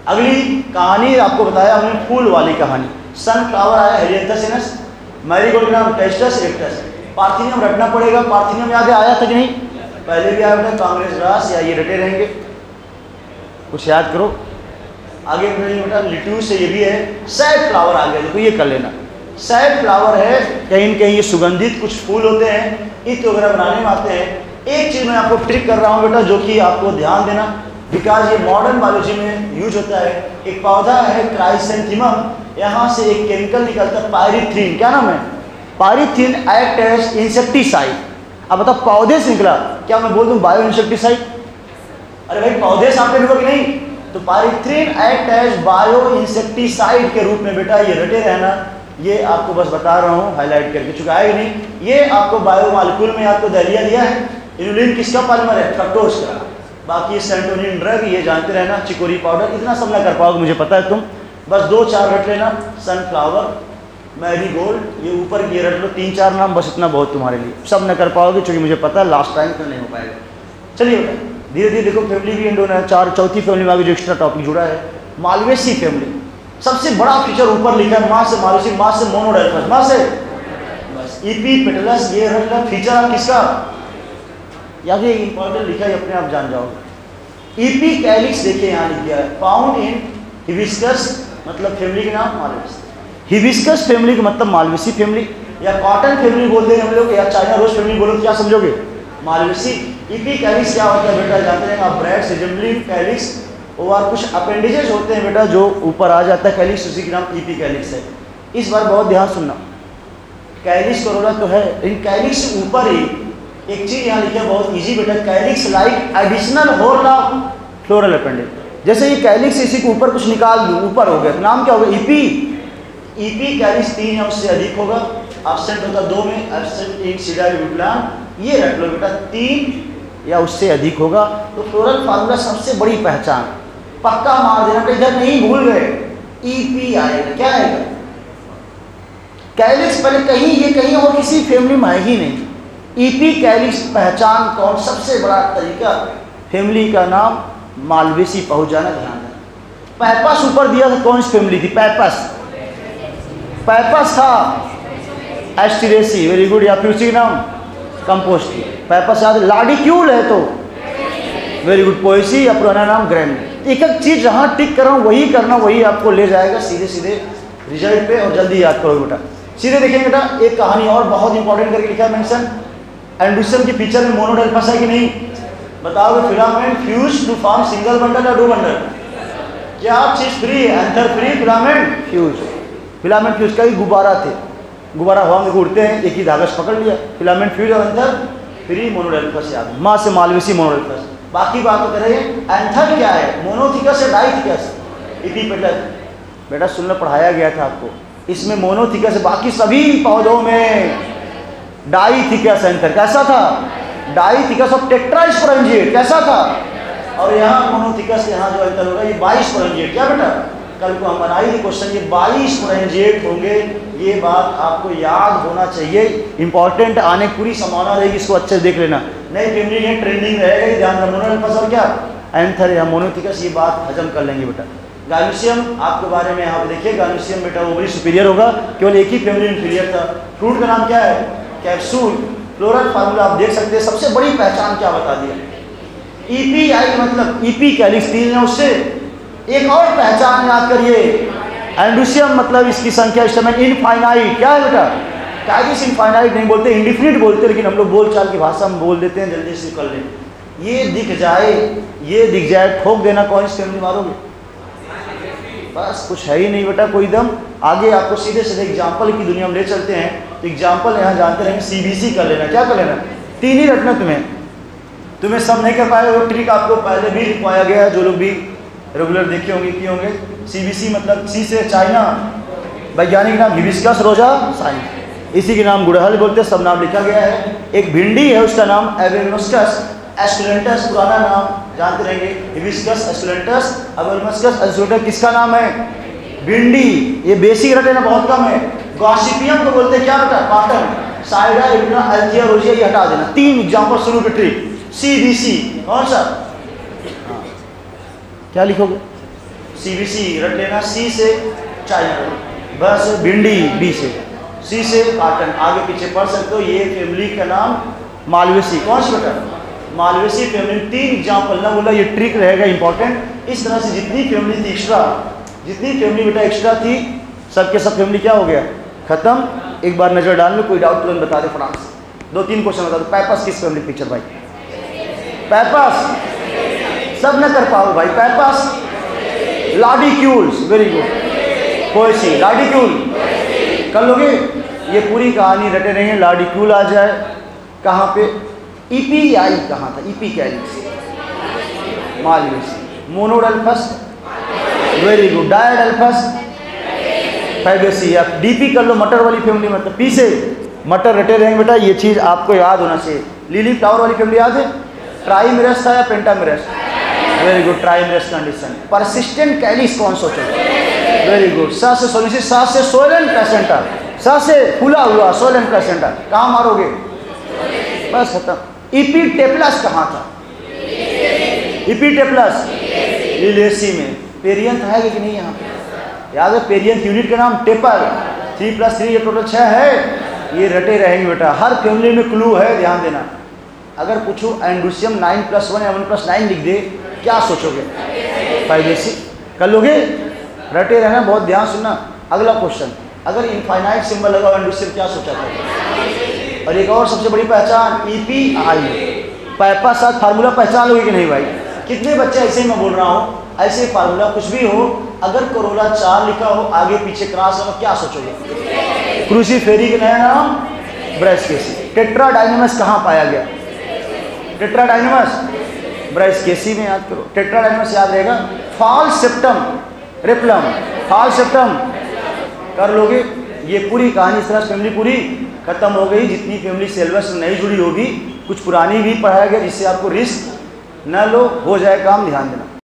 अगली कहानी आपको बताया हमने फूल वाली कहानी। सनफ्लावर आया हेलियंथसिनस मैरीगोल्ड का नाम टेस्टस रेक्टस पार्थिनियम रटना पड़ेगा पार्थिनियम याद आया था कि नहीं? पहले भी आया था कांग्रेस रास या ये रटे रहेंगे। कुछ याद करो। आगे बेटा लिट्यू से ये भी है, सैड फ्लावर आ गया, देखो ये कर लेना। सैड फ्लावर है, कहीं न कहीं ये सुगंधित कुछ फूल होते हैं इत्र वगैरह बनाने में आते हैं। एक चीज़ मैं आपको ट्रिक कर रहा हूँ बेटा, जो कि आपको ध्यान देना। बिकॉज़ ये मॉडर्न बायोलॉजी में यूज़ होता है, एक पौधा है क्राइसेंथिमम यहाँ से एक केमिकल निकलता है पायरिथ्रीन क्या नाम है? पायरिथ्रीन एक्ट एज इंसेक्टिसाइड अब बताओ, पौधे से निकला, क्या मैं बोल दूँ बायो इंसेक्टिसाइड अरे भाई, पौधे से आपने कि नहीं? तो pyrethrin act as bio insecticide के रूप में बेटा ये रटे रहना, ये आपको बस बता रहा हूँ हाईलाइट करके चुका है नहीं? ये आपको बायो मालिक्यूल में आपको दलिया दिया है इनुलिन किसका पॉलीमर है? फ्रक्टोज का। बाकी सेंटोनिन ड्रग ये जानते रहना चिकोरी पाउडर इतना सब ना कर पाओगे, मुझे पता है तुम। बस दो चार रट लेना सनफ्लावर मैरी गोल्ड ये ऊपर की रट लो, तीन चार नाम, बस इतना बहुत तुम्हारे लिए। सब न कर पाओगे क्योंकि मुझे पता है लास्ट टाइम तो नहीं हो पाएगा। चलिए धीरे धीरे देखो फैमिली भी है, चार, चौथी फैमिली में आगे जो एक्स्ट्रा टॉपिक जुड़ा है, मालवेसी फैमिली सबसे बड़ा फीचर ऊपर लिखा है, माँ से मालवेसी, माँ से मोनोडाइफस माँ से बस ईपी पेटलस ये रट फीचर किसका? या ये इंपॉर्टेंट लिखा है, अपने आप जान जाओगे। ईपी कैलिक्स देखिए यहाँ लिख दिया है। फाउंड इन हिबिस्कस मतलब फैमिली के नाम मालवेसी हिबिस्कस फैमिली का मतलब मालवेसी फैमिली या कॉटन फैमिली बोल देंगे हम लोग, या चाइना रोज फैमिली बोलो तो क्या समझोगे? मालवेसी ईपी कैलिक्स क्या होता है बेटा? जानते हैं आप ब्रेड सिजम्बलिंग कैलिक्स और कुछ अपेंडिजेज होते हैं बेटा, जो ऊपर आ जाता है कैलिक्स उसी के नाम ईपी कैलिक्स है। इस बार बहुत ध्यान सुनना। कैलिक्स करोला तो है इन कैलिक्स ऊपर ही एक चीज़ यहाँ लिखा है, बहुत इजी बेटा calyx like additional whorl of floral appendage जैसे ये कैलिक्स इसी के ऊपर कुछ निकाल दूँ, ऊपर हो गया तो नाम क्या होगा? ईपी ईपी कैलिक्स तीन या उससे अधिक होगा एब्सेंट होगा दो में एब्सेंट एक, सीधा विप्लान ये रख लो बेटा, तीन या उससे अधिक होगा। तो फ्लोरल फार्मूला सबसे बड़ी पहचान। पक्का मार देना तो इधर नहीं भूल गए। ईपी आएगा, क्या आएगा? कैलिक्स पहले कहीं, ये कहीं और किसी फैमिली में है ही नहीं। ईपी कैलिक्स पहचान कौन सबसे बड़ा तरीका फैमिली का नाम मालवेसी पहुँच जाना ध्यान देना पैपस ऊपर दिया था, कौन सी फैमिली थी पैपस। पैपस था। एस्टिरेसी वेरी गुड या फिर उसी का नाम? कंपोस्ट पैपस याद लाडी लाडिक्यूल है तो? वेरी गुड पोएसी या पुराना नाम ग्रैंड एक एक चीज़ जहाँ टिक कर रहा हूँ वही करना, वही आपको ले जाएगा सीधे सीधे रिज़ल्ट पे, और जल्दी याद करोगे बेटा। सीधे देखेंगे बेटा, एक कहानी और बहुत इंपॉर्टेंट करके लिखा है मेंशन एंडुसन के फीचर में मोनोडेल्फस है कि नहीं? बताओगे filament fuse to form single bundle या डू बंडल? क्या चीज़ free anther free filament? Fuse. Filament fuse कई गुब्बारा थे। गुब्बारा हवा में उड़ते हैं, एक ही धागा से पकड़ लिया। फिलामेंट फ्यूज और एंथर फ्री मोनोडेल्फस याद माँ से मालवेसी मोनोडेल्फस बाकी बात तो करेंगे एंथर क्या है? मोनोथिकस या डाइथिकस इपी पेटल बेटा सुनना, पढ़ाया गया था आपको। इसमें मोनोथिकस बाकी सभी पौधों में डाइथिकस एंथर कैसा था? डाइथिकस और टेट्रास्पोरेंजिएट कैसा था? और यहाँ मोनोथिकस यहाँ जो एंथर होगा, ये बाईस स्पोरेंजिएट क्या बेटा? कल को हम बनाई क्वेश्चन ये बाईस स्पोरेंजिएट होंगे, ये बात आपको याद होना चाहिए। इंपॉर्टेंट आने पूरी संभावना रहेगी, इसको अच्छे से देख लेना। नई फैमिली है ट्रेंडिंग रहेगा ध्यान मोनोडेल्फस और क्या? एंथर या मोनोथिकस ये बात हजम कर लेंगे बेटा। गालूसियम आपके बारे में यहाँ पे देखिए गालूसियम बेटा ओवरी सुपीरियर होगा, केवल एक ही फैमिली इंफीरियर था। फ्रूट का नाम क्या है? कैप्सूल फ्लोरल फार्मूला आप देख सकते हैं, सबसे बड़ी पहचान क्या बता दिया? ईपीआई मतलब ईपी कैलिक्स तीन है उससे। एक और पहचान याद करिए, एंडुसियम मतलब इसकी संख्या इस समय इनफाइनाइट क्या है बेटा? काइडिस इनफाइनाइट नहीं बोलते इंडिफिनिट बोलते, लेकिन हम लोग बोल चाल की भाषा में बोल देते हैं, जल्दी से कर लें। ये दिख जाए, ये दिख जाए ठोक देना कौन से मारोगे बस कुछ है ही नहीं बेटा, कोई दम। आगे आपको सीधे सीधे एग्ज़ाम्पल की दुनिया में ले चलते हैं। एग्ज़ाम्पल यहाँ जानते रहेंगे सीबीसी कर लेना, क्या कर लेना? तीन ही रखना तुम्हें। तुम्हें सब नहीं कर पाए वो ट्रिक आपको पहले भी लिखवाया गया है, जो लोग भी रेगुलर देखे होंगे, किए होंगे। सीबीसी मतलब सी से चाइना वैज्ञानिक नाम हिबिस्कस रोजा साइंस इसी के नाम गुड़हल बोलते सब नाम लिखा गया है। एक भिंडी है, उसका नाम एवेनोस्कस एस्टोलेंटस पुराना नाम, जानते रहेंगे। हिबिस्कस एस्कुलेंटस अवेलमस्कस एस्कुलेंटस किसका नाम है? भिंडी। ये बेसिक रटे ना बहुत कम है। गॉसिपियम को बोलते क्या बेटा कॉटन साइडा इब्ना अल्थिया रोजिया ये हटा देना। तीन एग्जांपल शुरू के ट्रिक सी बी सी कौन सा? हाँ। क्या लिखोगे? सी बी सी रट लेना। सी से चाइना बस, भिंडी बी से। सी से कॉटन आगे पीछे पढ़ सकते हो। ये फैमिली का नाम मालवेसी। कौन सा बेटा? मालवेसी फैमिली तीन एग्ज़ाम्पल ना बोला, ये ट्रिक रहेगा इंपॉर्टेंट इस तरह से जितनी फैमिली थी एक्स्ट्रा जितनी फैमिली बेटा एक्स्ट्रा थी, सबके सब फैमिली क्या हो गया? खत्म। एक बार नज़र डाल लो, कोई डाउट तुरंत बता दे फटाक से। दो, तीन क्वेश्चन बता दो। पैपस किस फैमिली पिक्चर भाई? पैपस सब न कर पाओ, भाई। Pappus lodicules very good Poaceae lodicule कर लोगे? ये पूरी कहानी रटे रहेंगे लाडिक्यूल आ जाए। कहाँ पे? ईपीआई कहाँ था? Epicalyx Malvaceae monadelphous very good diadelphous Fabaceae या डीपी कर लो मटर वाली फैमिली मतलब पी से मटर रटे रहेंगे बेटा, ये चीज़ आपको याद होना चाहिए। लिली फ्लावर वाली फैमिली याद है? ट्राइमेरस था या pentamerous very good trimerous condition persistent calyx कौन सोचो? वेरी गुड सा से सोलिसिस सा से सोलन प्लेसेंटा स से फूला हुआ सोलन प्लेसेंटा कहाँ मारोगे? बस खत्म। इपीटेप्लस कहाँ था? इपीटेप्लस लिलेसी में। पेरियंथ है कि नहीं यहाँ पे? याद है पेरियंथ यूनिट का नाम टेपल थ्री प्लस थ्री ये टोटल छः है। ये रटे रहेंगे बेटा। हर फैमिली में क्लू है, ध्यान देना। अगर पूछो एंडुसियम नाइन प्लस वन या वन प्लस नाइन लिख दे, क्या सोचोगे? फाइवेसी कर लोगे? रटे रहना, बहुत ध्यान सुनना। अगला क्वेश्चन अगर इनफाइनाइट सिंबल लगा एंडुसियम क्या सोचा था? और एक और सबसे बड़ी पहचान ई पी आई पैपा साथ फार्मूला पहचान लोगे कि नहीं भाई? कितने बच्चे ऐसे ही मैं बोल रहा हूँ? ऐसे फार्मूला कुछ भी हो, अगर कोरोला चार लिखा हो, आगे पीछे क्रॉस हो क्या सोचोगे क्रूसी फेरी का नया नाम, ब्रेस्ट केसी? टेट्रा डायनेमस कहाँ पाया गया? टेट्रा डायनेमस ब्रेस्ट केसी में याद करो। टेट्रा डायनेमस याद रहेगा? False septum, replum. False septum. कर लोगे? ये पूरी कहानी इस तरह फैमिली पूरी खत्म हो गई। जितनी फैमिली सिलेबस नहीं जुड़ी होगी, कुछ पुरानी भी पढ़ाया गया, जिससे आपको रिस्क न लो, हो जाए काम, ध्यान देना।